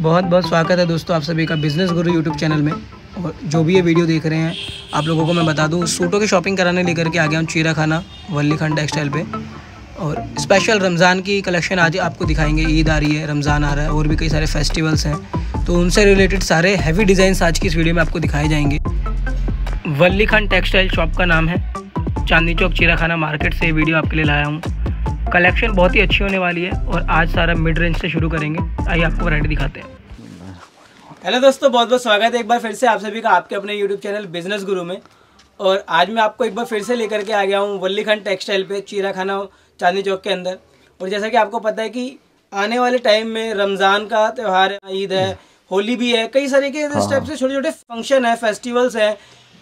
बहुत बहुत स्वागत है दोस्तों आप सभी का बिज़नेस गुरु यूट्यूब चैनल में। और जो भी ये वीडियो देख रहे हैं, आप लोगों को मैं बता दूँ, सूटों की शॉपिंग कराने लेकर के आ गया हूँ चीरा खाना, वल्ली खान टेक्सटाइल पे। और स्पेशल रमज़ान की कलेक्शन आज आपको दिखाएँगे। ईद आ रही है, रमज़ान आ रहा है, और भी कई सारे फेस्टिवल्स हैं। तो उनसे रिलेटेड सारे हैवी डिज़ाइन आज की इस वीडियो में आपको दिखाए जाएँगे। वल्ली खान टेक्सटाइल शॉप का नाम है। चांदनी चौक चीरा खाना मार्केट से वीडियो आपके लिए लाया हूँ। कलेक्शन बहुत ही अच्छी होने वाली है और आज सारा मिड रेंज से शुरू करेंगे। आइए आपको वैरायटी दिखाते हैं। हेलो दोस्तों बहुत बहुत स्वागत है एक बार फिर से आप सभी का आपके अपने यूट्यूब चैनल बिज़नेस गुरु में। और आज मैं आपको एक बार फिर से लेकर के आ गया हूँ वल्ली खान टेक्सटाइल पे चीरा खाना चांदनी चौक के अंदर। और जैसा कि आपको पता है कि आने वाले टाइम में रमज़ान का त्यौहार है ईद है होली भी है कई सारे के इस टाइप से छोटे छोटे फ़ंक्शन है फेस्टिवल्स हैं।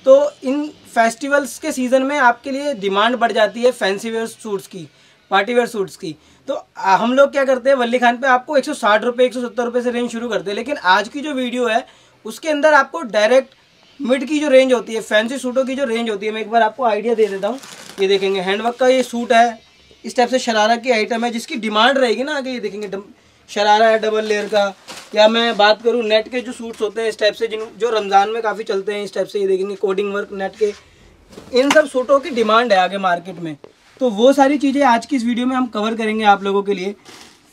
तो इन फेस्टिवल्स के सीज़न में आपके लिए डिमांड बढ़ जाती है फैंसी वेयर सूट्स की। पार्टी वेयर सूट्स की। तो हम लोग क्या करते हैं, वल्ली खान पे आपको एक सौ साठ रुपये एक सौ सत्तर रुपये से रेंज शुरू करते हैं, लेकिन आज की जो वीडियो है, उसके अंदर आपको डायरेक्ट मिड की जो रेंज होती है फैंसी सूटों की जो रेंज होती है, मैं एक बार आपको आइडिया दे देता हूँ। ये देखेंगे हैंडवर्क का ये सूट है, इस टाइप से शरारा की आइटम है, जिसकी डिमांड रहेगी ना आगे, ये देखेंगे शरारा है डबल लेयर का, या मैं बात करूँ नेट के जो सूट्स होते हैं, इस टाइप से जिन, जो रमज़ान में काफ़ी चलते हैं, इस टाइप से ये देखेंगे कोडिंग वर्क नेट के, इन सब सूटों की डिमांड है आगे मार्केट में। तो वो सारी चीज़ें आज की इस वीडियो में हम कवर करेंगे आप लोगों के लिए।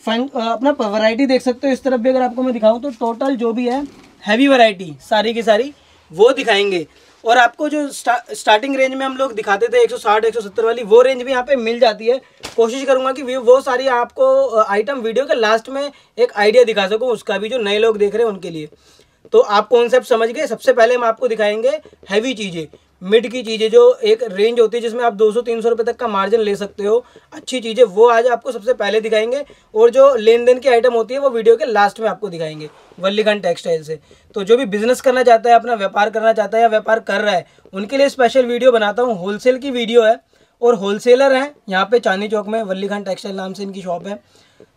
अपना वैरायटी देख सकते हो। इस तरफ़ भी अगर आपको मैं दिखाऊँ तो टोटल जो भी है हैवी वैरायटी सारी की सारी वो दिखाएँगे। और आपको जो स्टा, स्टार्टिंग रेंज में हम लोग दिखाते थे 160 170 वाली वो रेंज भी यहाँ पे मिल जाती है। कोशिश करूँगा कि वो सारी आपको आइटम वीडियो के लास्ट में एक आइडिया दिखा सकूँ उसका भी जो नए लोग देख रहे हैं उनके लिए। तो आप कॉन्सेप्ट समझ गए सबसे पहले हम आपको दिखाएँगे हैवी चीज़ें। मिड की चीज़ें जो एक रेंज होती है जिसमें आप 200-300 रुपए तक का मार्जिन ले सकते हो। अच्छी चीज़ें, वो आज आपको सबसे पहले दिखाएँगे और जो लेन देन की आइटम होती है वो वीडियो के लास्ट में आपको दिखाएँगे वल्लीगन टेक्सटाइल से। तो जो भी बिज़नेस करना चाहता है, अपना व्यापार करना चाहता है या व्यापार कर रहा है, उनके लिए स्पेशल वीडियो बनाता हूँ। होलसेल की वीडियो है और होलसेलर हैं, यहाँ पे चांदी चौक में वल्ली खान टेक्सटाइल नाम से इनकी शॉप है।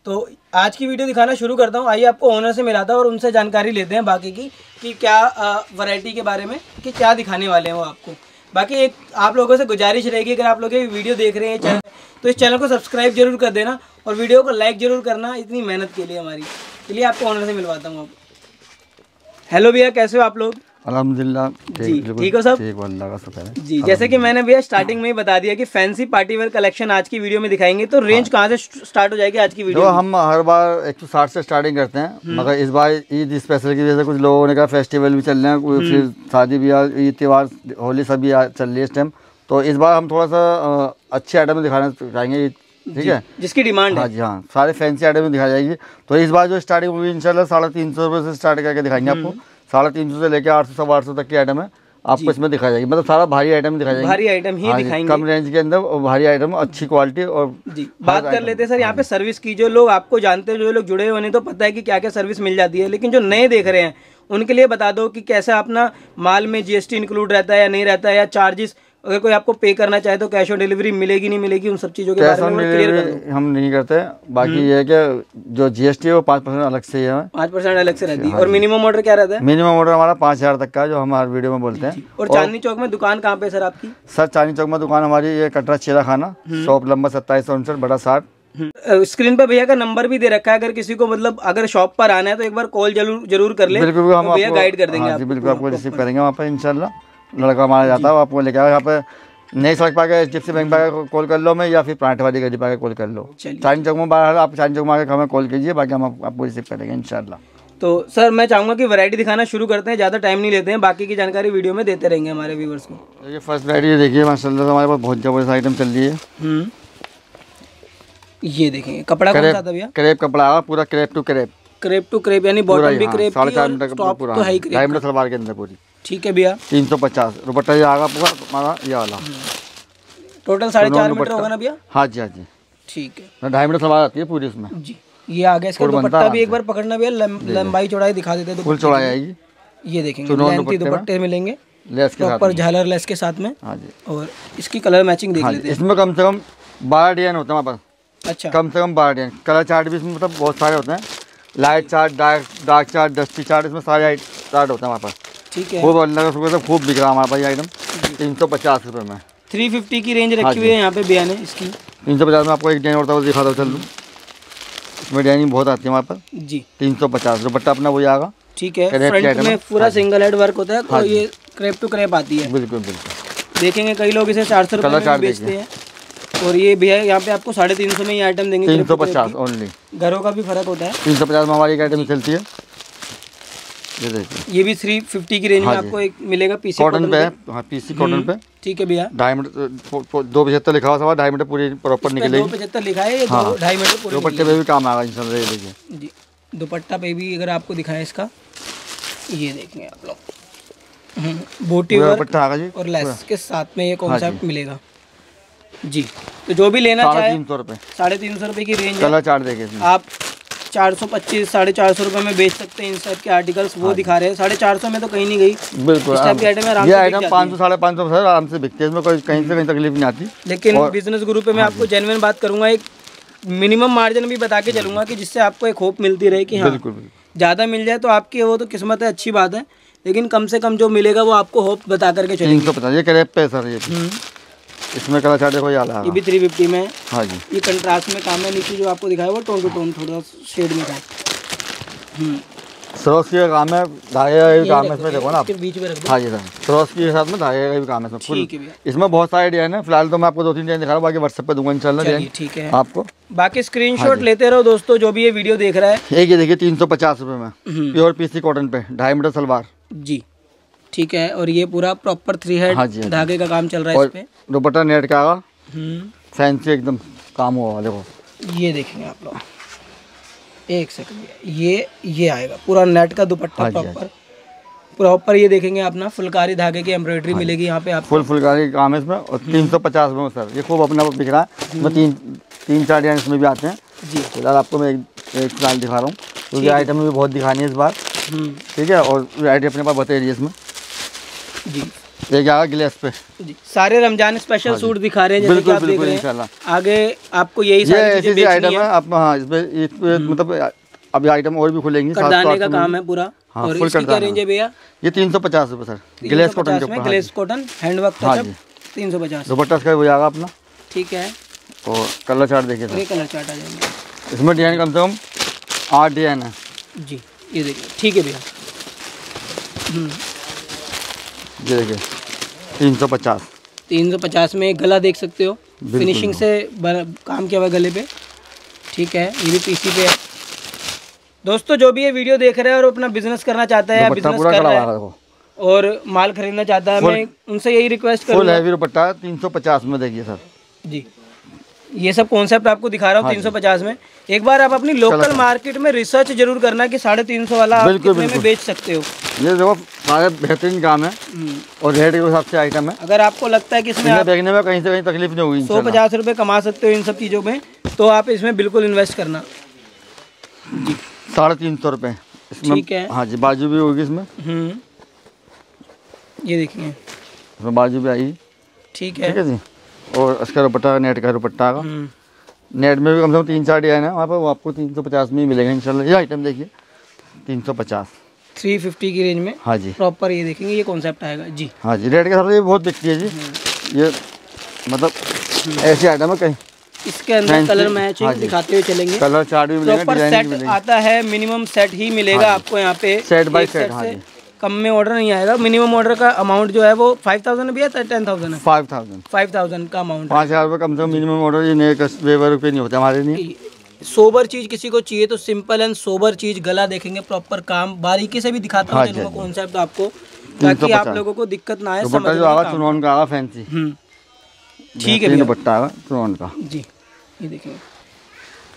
तो आज की वीडियो दिखाना शुरू करता हूँ। आइए आपको ओनर से मिलाता हूँ और उनसे जानकारी लेते हैं बाकी की, कि क्या वैरायटी के बारे में, कि क्या दिखाने वाले हैं वो आपको। बाकी एक, आप लोगों से गुजारिश रहेगी, अगर आप लोग ये वीडियो देख रहे हैं चैनल तो इस चैनल को सब्सक्राइब ज़रूर कर देना और वीडियो को लाइक ज़रूर करना, इतनी मेहनत के लिए हमारी। चलिए आपको ऑनर से मिलवाता हूँ आप हेलो भैया, कैसे हो आप लोग? अलहमदिल्ला जी ठीक हो सब? ठीक अल्लाह का शुक्र है। जी जैसे कि मैंने भैया स्टार्टिंग में ही बता दिया कि फैंसी पार्टी वेयर कलेक्शन आज की वीडियो में दिखाएँगे तो रेंज कहाँ से स्टार्ट हो जाएगी आज की वीडियो तो हम हर बार एक सौ साठ से स्टार्टिंग करते हैं हम्म। मगर इस बार ईद स्पेशल की वजह से कुछ लोगों ने कहा फेस्टिवल भी चल रहे हैं हम्म। फिर शादी ब्याह ईद त्यौहार होली सभी चल रही है इस टाइम तो इस बार हम थोड़ा सा अच्छे आइटम दिखाना चाहेंगे ठीक है? जिसकी डिमांड हाँ। जी हाँ सारे फैंसी आइटम में दिखाई जाएगी। तो इस बार जो स्टार्टिंग होगी इंशाल्लाह साढ़े तीन सौ रुपये से स्टार्ट करके दिखाएँगे आपको। हम्म। साढ़े तीन सौ से लेकर आठ सौ सवा आठ सौ तक की आइटम है। आपको इसमें दिखाई जाएगी। मतलब सारा भारी आइटम दिखाई जाएगी। भारी आइटम ही हाँ दिखाएँगे। कम रेंज के अंदर और भारी आइटम अच्छी क्वालिटी और जी बात कर लेते हैं सर यहाँ पे सर्विस की जो लोग आपको जानते हैं जो लोग जुड़े हुए नहीं तो पता है कि क्या क्या सर्विस मिल जाती है। लेकिन जो नए देख रहे हैं उनके लिए बता दो कि कैसा अपना माल में जीएसटी इंक्लूड रहता है या नहीं रहता है या चार्जेस अगर कोई आपको पे करना चाहे तो कैश ऑन डिलीवरी मिलेगी नहीं मिलेगी उन सब चीज़ों के बारे में क्लियर कर हम नहीं करते। बाकी हम्म। ये है कि जो जीएसटी है वो पाँच परसेंट अलग से ही है। पाँच परसेंट अलग से रहती है। और मिनिमम ऑर्डर क्या रहता है? मिनिमम ऑर्डर हमारा पाँच हज़ार तक का जो हम हर वीडियो में बोलते हैं। और चांदनी चौक में दुकान कहाँ पे सर आपकी? सर चांदनी चौक में दुकान हमारी ये कटरा चेरा खाना हम्म। शॉप नंबर सत्ताईस सौ उनसठ बड़ा साठ स्क्रीन पर भैया का नंबर भी दे रखा है अगर किसी को मतलब अगर शॉप पर आना है तो एक बार कॉल ज़रूर ज़रूर कर ले। बिल्कुल हम तो भैया गाइड कर देंगे हाँ बिल्कुल आपको रिसीव करेंगे वहाँ पर इंशाल्लाह। लड़का हमारा जाता है आपको लेके आएगा यहाँ पे नहीं समझ पाएगा एच डी एफ़ बैंक पर कॉल कर लो मैं या फिर पराठे वाली गली पर कॉल कर लो। चांदी चौक में बाहर आप चांदी चौक में आकर हमें कॉल कीजिए बाकी हम आपको रिसीव करेंगे इनशाला तो सर मैं चाहूँगा कि वैरायटी दिखाना शुरू करते हैं ज़्यादा टाइम नहीं लेते हैं बाकी की जानकारी वीडियो में देते रहेंगे हमारे व्यूवर्स को। देखिए फ़र्स्ट वैरायटी देखिए माशाल्लाह से हमारे पास बहुत ज़बरदस्त आइटम चल रही है। हम्म। ये देखेंगे कपड़ा कौन सा था भैया? क्रेप कपड़ा आगा पूरा crepe to crepe crepe to crepe यानी बॉटम भी क्रेप साढ़े चार मीटर का पूरा तो है ही ढाई मीटर सलवार के अंदर पूरी। ठीक है भैया। तीन सौ पचास। दुपट्टा ये आगा पूरा हमारा ये वाला। टोटल साढ़े चार मीटर होगा ना भैया? हाँ जी हाँ जी। ठीक है। ढाई मीटर सलवार आती है पूरी उसमें जी ये आ गया इसका दुपट्टा भी एक बार पकड़ना भैया लंबाई चौड़ाई दिखा देते हैं फुल चौड़ाई आएगी। ये देखेंगे दुपट्टे मिलेंगे। लेस के प्रॉपर झालर लेस के साथ में। हाँ जी। और इसकी कलर मैचिंग देख हाँ लेते जी इसमें कम से कम बारह डिज़ाइन होते हैं हमारे पास अच्छा। कम से कम बारह डिज़ाइन कलर चार्ट भी इसमें मतलब बहुत सारे होते हैं। Light chart dark dark chart dusty chart इसमें सारे चार्ट होते हैं हमारे पास ठीक है। खूब अल्लाह का शुक्र से खूब बिक रहा हमारे पास आइटम तीन सौ पचास रुपये में। थ्री फिफ्टी की रेंज हाँ रखी हुई है यहाँ पे भैया ने इसकी। तीन सौ पचास में आपको एक डिज़ाइन और था दिखा दो चल दूँ इसमें डिज़ाइनिंग बहुत आती है हमारे पास। जी। तीन सौ पचास दुपट्टा अपना वही आएगा। ठीक है फ्रंट में पूरा हाँ सिंगल हेड वर्क होता है हाँ और ये क्रेप टू क्रेप आती है। बिल्कुल बिल्कुल। देखेंगे कई लोग इसे चार सौ रुपये भी बेचते हैं। और ये भैया यहाँ पे आपको साढ़े तीन सौ में ये आइटम देंगे। तीन सौ पचास ओनली घरों का भी फ़र्क होता है। तीन सौ पचास में हमारी एक आइटम चलती है। ये भी थ्री फिफ्टी की रेंज में हाँ जी। आपको एक मिलेगा पीसी कॉटन पे है। हाँ पीसी कॉटन पे। ठीक है भैया। ढाई मीटर दो पचहत्तर लिखा हुआ ढाई मीटर पूरी प्रॉपर पे दो पचहत्तर लिखा है हाँ। ढाई मीटर पूरे दुपट्टे पे भी काम आएगा ये देखिए। निकलेंगे। जी दुपट्टा पे भी अगर आपको दिखाएँ इसका ये देखेंगे आप लोग। हम्म, बोटी जी और लेस के साथ में ये हाँ कॉन्सेप्ट मिलेगा। जी तो जो भी लेना चाहे साढ़े तीन सौ रुपये की रेंज है। कलर चार्ट देखिए आप चार सौ पच्चीस साढ़े चार सौ रुपये में बेच सकते हैं इन टाइप के आर्टिकल्स वो दिखा रहे हैं। साढ़े चार सौ में तो कहीं नहीं गई। बिल्कुल इस टाइप की आइटम आराम ये आइटम पाँच सौ साढ़े पाँच सौ सर आराम से बिकती है। इसमें कोई कहीं से कहीं तकलीफ़ नहीं आती। लेकिन बिज़नेस ग्रुप पे मैं आपको जेन्युइन बात करूँगा एक मिनिमम मार्जिन भी बता के चलूँगा कि जिससे आपको एक होप मिलती रहे कि हाँ ज़्यादा मिल जाए तो आपकी वो तो किस्मत है अच्छी बात है। लेकिन कम से कम जो मिलेगा वो आपको होप बता करके तीन चलेंगे सौ पचास ये करेप पे सर ये। हम्म, इसमें कलर चार्ट देखो ये आला ये भी थ्री फिफ्टी में। है हाँ जी। ये कंट्रास्ट में काम है नीचे जो आपको दिखाया वो टोन टू टोन थोड़ा शेड में था। हम्म, सरोस का काम है धागे का भी काम है इसमें देखो ना इसके बीच में रख दो। हाँ जी सर। सरोस के साथ में धागे का भी काम है इसमें फुल। है इसमें बहुत सारे डिज़ाइन है फ़िलहाल तो मैं आपको दो तीन डिज़ाइन दिखा रहा हूँ बाकी व्हाट्सएप पे दूँगा इंशाल्लाह डिज़ाइन ठीक है। आपको। बाकी स्क्रीनशॉट लेते रहो दोस्तों जो भी ये वीडियो देख रहा है। एक ये देखिए तीन सौ पचास रुपये में। हम्म, प्योर पीसी कॉटन पे ढाई मीटर सलवार। जी। ठीक है और ये पूरा प्रॉपर थ्री हेड हाँ जी, हाँ जी। धागे का काम चल रहा है और इस पे। दुपट्टा नेट का आगा हम्म, फैंसी एकदम काम हुआ देखो। ये देखेंगे आप लोग। एक सेकंड ये ये आएगा पूरा नेट का दुपट्टा हाँ हाँ प्रॉपर प्रॉपर ये देखेंगे अपना फुलकारी धागे की एम्ब्रॉयडरी हाँ मिलेगी यहाँ पे आपको। फुल फुलकारी काम है इसमें और तीन सौ पचास में सर ये खूब अपना बिक रहा है। इसमें तीन तीन चार डिज़ाइन इसमें भी आते हैं। जी। फ़िलहाल आपको मैं एक एक फ़िलहाल दिखा रहा हूँ क्योंकि आइटम भी बहुत दिखानी है इस बार। हम्म, ठीक है और वैरायटी अपने पास बताइए इसमें। जी। एक आएगा ग्लेस पे। जी। सारे रमज़ान स्पेशल हाँ सूट दिखा रहे हैं जैसे कि हाँ आप देख रहे हैं। आगे आपको यही ये सारी चीज़ें आइटम है। है आप हाँ इसमें इस पे मतलब अभी आइटम और भी खुलेंगी का काम है पूरा। हाँ, और इसकी क्या रेंज है भैया? ये तीन सौ पचास रुपये सर ग्लेस कॉटन के 350 में ऊपर हाँ ग्लेस कॉटन हैंडवर्क हाँ जी। तीन सौ पचास। दुपट्टा इसका हो जाएगा अपना। ठीक है। और कलर चार्ट देखिए सर कलर चार्ट आ जाएँगे। इसमें डिज़ाइन कम से कम आठ डिज़ाइन है। जी ये देखिए। ठीक है भैया। हम्म, ये देखिए तीन सौ पचास। तीन सौ पचास में गला देख सकते हो। फिनिशिंग से काम किया हुआ गले पे। ठीक है ये भी पीसी पे है। दोस्तों जो भी ये वीडियो देख रहे हैं और अपना बिज़नेस करना चाहता है बिज़नेस कर रहा है और माल खरीदना चाहता है मैं उनसे यही रिक्वेस्ट फुल करूँगा। हैवी दुपट्टा तीन सौ पचास में देखिए सर। जी। ये सब कॉन्सेप्ट आपको दिखा रहा हूँ हाँ तीन सौ पचास में। एक बार आप अपनी लोकल मार्केट में रिसर्च ज़रूर करना कि साढ़े तीन सौ वाला आप बिल्कुल, कितने में बेच सकते हो। ये देखो सारे बेहतरीन काम है हम्म, और रेट के हिसाब से आइटम है। अगर आपको लगता है कि इसमें आप देखने में कहीं से कहीं तकलीफ़ नहीं होगी सौ पचास रुपये कमा सकते हो इन सब चीज़ों में तो आप इसमें बिल्कुल इन्वेस्ट करना। जी साढ़े तीन सौ रुपये इसमें ठीक है। हाँ जी बाजू भी होगी इसमें। हम्म। ये देखिए। इसमें बाजू भी आई ठीक है। ठीक है जी। और इसका दुपट्टा नेट का दुपट्टा का। हम्म, नेट में भी कम से कम तीन चार डिज़ाइन है वहाँ पर वो आपको तीन सौ पचास में ही मिलेगा इंशाल्लाह। ये आइटम देखिए तीन सौ पचास। थ्री फिफ्टी की रेंज में? हाँ जी। प्रॉपर ये देखेंगे ये कॉन्सेप्ट आएगा। जी। हाँ जी रेट के हिसाब से ये बहुत बिकती है जी। ये मतलब ऐसी आइटम है कहीं। इसके अंदर कलर हाँ मैचिंग जी। दिखाते हुए चलेंगे। कलर चार्ट भी मिलेगा प्रॉपर सेट आता है मिनिमम सेट ही मिलेगा आपको यहाँ पे। एक set, set हाँ जी। कम में ऑर्डर नहीं आएगा। मिनिमम ऑर्डर का अमाउंट जो है वो फाइव थाउज़ेंड भी है टेन थाउज़ेंड है? फाइव थाउज़ेंड फाइव थाउज़ेंड का अमाउंट पाँच हज़ार रुपये कम से कम मिनिमम ऑर्डर ये नए वेवर रुपये नहीं होते हमारे लिए सोबर चीज़ किसी को चाहिए तो सिंपल एंड सोबर चीज़ गला देखेंगे प्रॉपर काम बारीकी से भी दिखाता हूँ हाँ चलूँगा हाँ। कॉन्सेप्ट आपको ताकि आप लोगों को दिक्कत ना आए आगा का फैंसी हम्म, ठीक है दुपट्टा का। जी ये देखिए।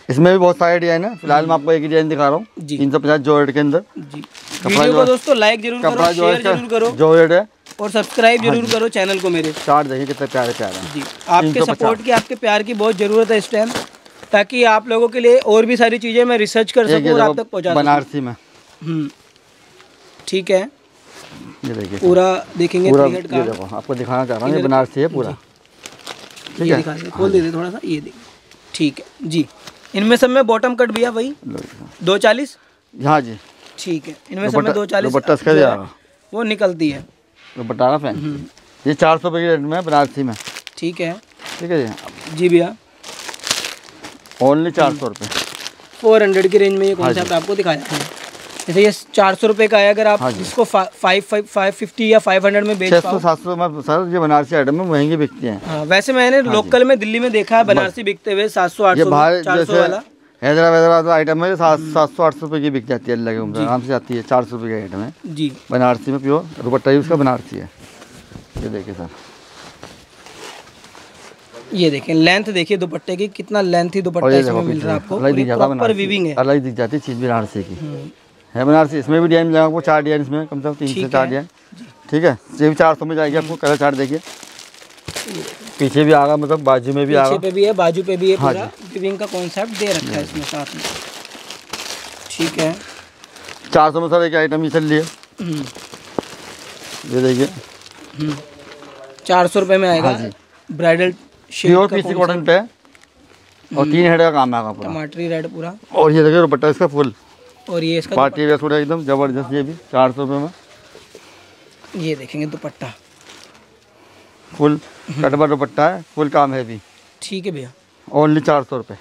इसमें भी बहुत सारे डिज़ाइन है फ़िलहाल मैं आपको एक डिज़ाइन दिखा रहा हूँ। तीन सौ पचास जोर्ड के अंदर। जी। कपड़ा वीडियो जो को है- दोस्तों लाइक ज़रूर करो कपड़ा जो है करो। इसका है। और सब्सक्राइब हाँ ज़रूर करो चैनल को मेरे। चार्ट देखिए कितने प्यारे प्यारे हैं। जी। आपके सपोर्ट की आपके प्यार की बहुत ज़रूरत है इस टाइम ताकि आप लोगों के लिए और भी सारी चीज़ें मैं रिसर्च कर सकूँ और आप तक पहुँचा बनारसी में। हम्म, ठीक है। ये देखिए। पूरा देखेंगे पूरा ये देखो आपको दिखाना चाह रहा हूँ ये बनारसी है पूरा। ठीक है? खोल दे थोड़ा सा ये देख। ठीक है। जी। इनमें सब में बॉटम कट भैया वही? लो, दो चालीस? हाँ जी। ठीक है इनमें सब में दो चालीस है। वो निकलती है। बटारा फ़ैन? हम्म, ये चार सौ रुपये की रेट में बनारसी में। ठीक है। ठीक है जी। जी भैया। ओनली चार सौ रुपये। फोर हंड्रेड की रेंज में ये कॉन्सेप्ट आपको दिखाया है जैसे ये चार सौ रुपये का है अगर आप इसको फाइव फाइव फाइव फिफ्टी या फाइव हंड्रेड में बेच सौ सात सौ में सर ये बनारसी आइटम में महँगी बिकती हैं। हाँ, वैसे मैंने लोकल में दिल्ली में देखा है बनारसी बिकते हुए सात सौ आठ सौ चार सौ वाला। हैदराबाद हैदराबाद आइटम है सात सात सौ आठ सौ रुपये की बिक जाती है अल्लाह के आराम से आती है चार सौ रुपये की आइटम है। जी। बनारसी में प्योर दुपट्टा ही उसका बनारसी है। ये देखिए सर। ये देखें लेंथ देखिए दुपट्टे की कितना लेंथ ही दुपट्टा इसमें मिल रहा है आपको। प्रॉपर वीविंग है। अलग दिख जाती है चीज़ बनारसी की। हम्म। है बनारसी इसमें भी डिज़ाइन मिलेगा आपको चार डिज़ाइन इसमें कम से कम तीन से चार डिज़ाइन। ठीक है? ये भी चार सौ में जाएगी आपको कलर चार्ट देखिए। पीछे भी आगा मतलब बाजू में भी आगा। पे भी है बाजू पे भी है हाँ पूरा। वीविंग का कॉन्सेप्ट दे रखा है इसमें साथ में। ठीक है। चार सौ में सर एक आइटम ही चल है। हम्म। ये देखिए। हम्म। चार सौ रुपये में आएगा। ब्राइडल प्योर पीसी कॉटन पे और तीन हेड का काम है टमाटरी रेड पूरा। और ये देखिए दुपट्टा इसका फुल और ये इसका पार्टी वेयर सूट है एकदम ज़बरदस्त ये भी चार सौ रुपये में। ये देखेंगे दुपट्टा। फुल कटवा दुपट्टा है फुल काम है भी। ठीक है भैया। ओनली चार सौ रुपये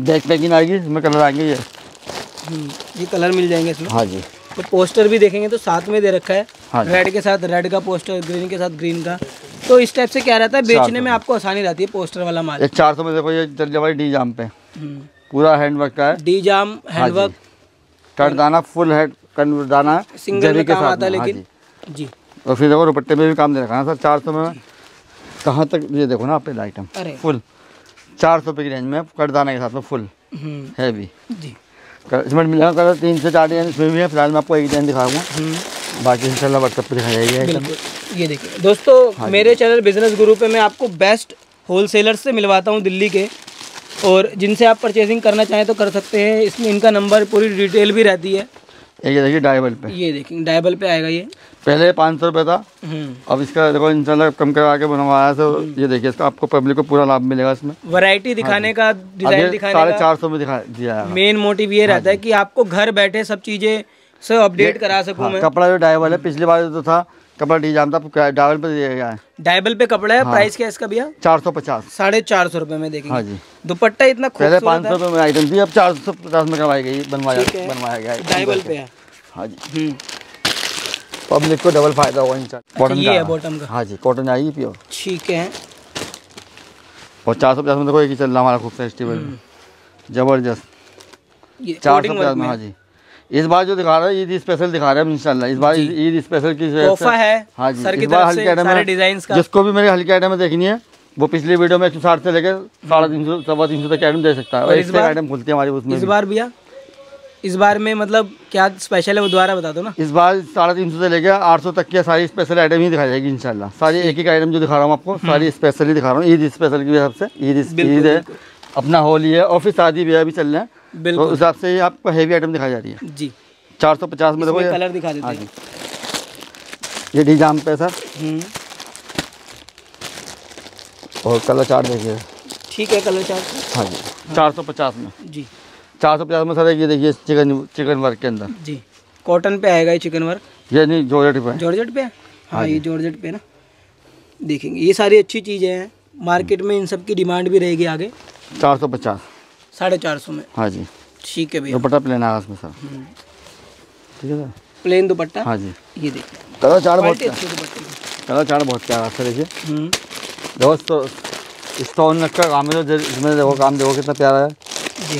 बैक। पैकिंग आएगी इसमें कलर आएँगे ये। हम्म, ये कलर मिल जाएँगे इसमें। हाँ जी। तो पोस्टर भी देखेंगे तो साथ में दे रखा है। हाँ रेड के साथ रेड का पोस्टर ग्रीन के साथ ग्रीन का। तो इस टाइप से क्या रहता है? बेचने में आपको आसानी रहती है पोस्टर वाला माल। चार सौ में देखो ये चल जाए डी जाम पे। हम्म। पूरा हैंडवर्क का है। डी जाम हैंडवर्क दाना फुल है दाना सिंगल काम आता है लेकिन जी। और फिर देखो दुपट्टे में भी काम दे रखा है सर चार सौ में। कहाँ तक ये देखो ना आप आइटम फुल चार सौ रुपये की रेंज में कट दाना के साथ में फुल हैवी हम्म। जी। इसमें मिलेगा कलर तीन से चार डिज़ाइन इसमें भी है फ़िलहाल मैं आपको एक डिज़ाइन दिखाऊँगा। हम्म। बाकी इंशाल्लाह व्हाट्सएप पर दिखाई जाएगी ये देखिए दोस्तों हाँ मेरे चैनल बिज़नेस गुरु पे मैं आपको बेस्ट होलसेलर से मिलवाता हूँ दिल्ली के। और जिनसे आप परचेजिंग करना चाहें तो कर सकते हैं। इसमें इनका नंबर पूरी डिटेल भी रहती है। ये देखिए डायबल पे। ये देखिए डायबल पे आएगा ये। पहले पाँच सौ रुपये था। हम्म। अब इसका देखो इंशाल्लाह कम करा के बनवाया तो ये देखिए इसका आपको पब्लिक को पूरा लाभ मिलेगा इसमें। वैरायटी दिखाने हाँ का डिज़ाइन दिखाने साढ़े चार सौ में दिखा दिया मेन मोटिव ये रहता है हाँ कि आपको घर बैठे सब चीज़ें सब अपडेट करा सकूँ हाँ, मैं। कपड़ा जो डायबल है पिछली बार जो था कपड़ा डी जाम था डायबल पे दिया है? डायबल पे कपड़ा है हाँ। प्राइस क्या है इसका भैया? चार सौ पचास। साढ़े चार सौ रुपए में देखेंगे। हाँ जी। दुपट्टा इतना पहले पाँच सौ रुपए में आइटम थी अब चार सौ पचास में करवाई गई बनवाया बनवाया गया डायबल पे है। हाँ जी। पब्लिक हम्म। को डबल फ़ायदा होगा इन कॉटन ये है बॉटम का। हाँ जी कॉटन आएगी प्योर ठीक है। और चार सौ पचास में देखो एक ही चल रहा हमारा खूब फेस्टिवल हम्म। ज़बरदस्त। चार सौ पचास में। हाँ जी। इस बार जो दिखा रहा है ईद स्पेशल दिखा रहे हैं इंशाल्लाह। इस बार ईद स्पेशल की तोहफा है हाँ जी। सर की बार हल्की आइटम है। जिसको भी मेरे हल्की आइटम देखनी है वो पिछले वीडियो में एक सौ साठ से लेकर साढ़े तीन सौ सवा तीन सौ तक आइटम दे सकता है। और इस बार आइटम खुलती है हमारी उसमें इस बार भैया इस बार में मतलब क्या स्पेशल है वो दोबारा बता दो ना। इस बार साढ़े तीन सौ से लेकर आठ सौ तक की सारी स्पेशल आइटम ही दिखाई जाएगी इंशाल्लाह। सारी एक एक आइटम जो दिखा रहा हूँ आपको हम्म। सारी स्पेशल ही दिखा रहा हूँ। ईद स्पेशल की हिसाब से ईद ईद है। अपना होली है और फिर शादी भी चल रहे हैं। तो उस हिसाब से आपको हैवी आइटम दिखाई जा रही है। जी। चार सौ पचास में देखो कलर दिखा देते हाँ हैं। ये डिजाम पे सर हम्म। और कलर चार्ट देखिए। ठीक है कलर चार्ट हाँ जी। चार सौ पचास में। जी। चार सौ पचास में सर ये देखिए चिकन चिकन वर्क के अंदर। जी। कॉटन पे आएगा ये चिकन वर्क ये नहीं जॉर्जेट पे। जॉर्जेट पे? हाँ, हाँ ये जॉर्जेट पे ना। देखेंगे ये सारी अच्छी चीज़ें हैं। मार्केट में इन सब की डिमांड भी रहेगी आगे। चार सौ पचास। साढ़े चार सौ में। हाँ जी। ठीक है भैया। दुपट्टा प्लेन आगा इसमें सर। हम्म। ठीक है सर? प्लेन दुपट्टा? हाँ जी। ये देखिए कलर चार बहुत कलर चार बहुत क्या अच्छा देखिए। दोस्तों स्टोन का काम है इसमें देखो काम देखो कितना प्यारा है। जी।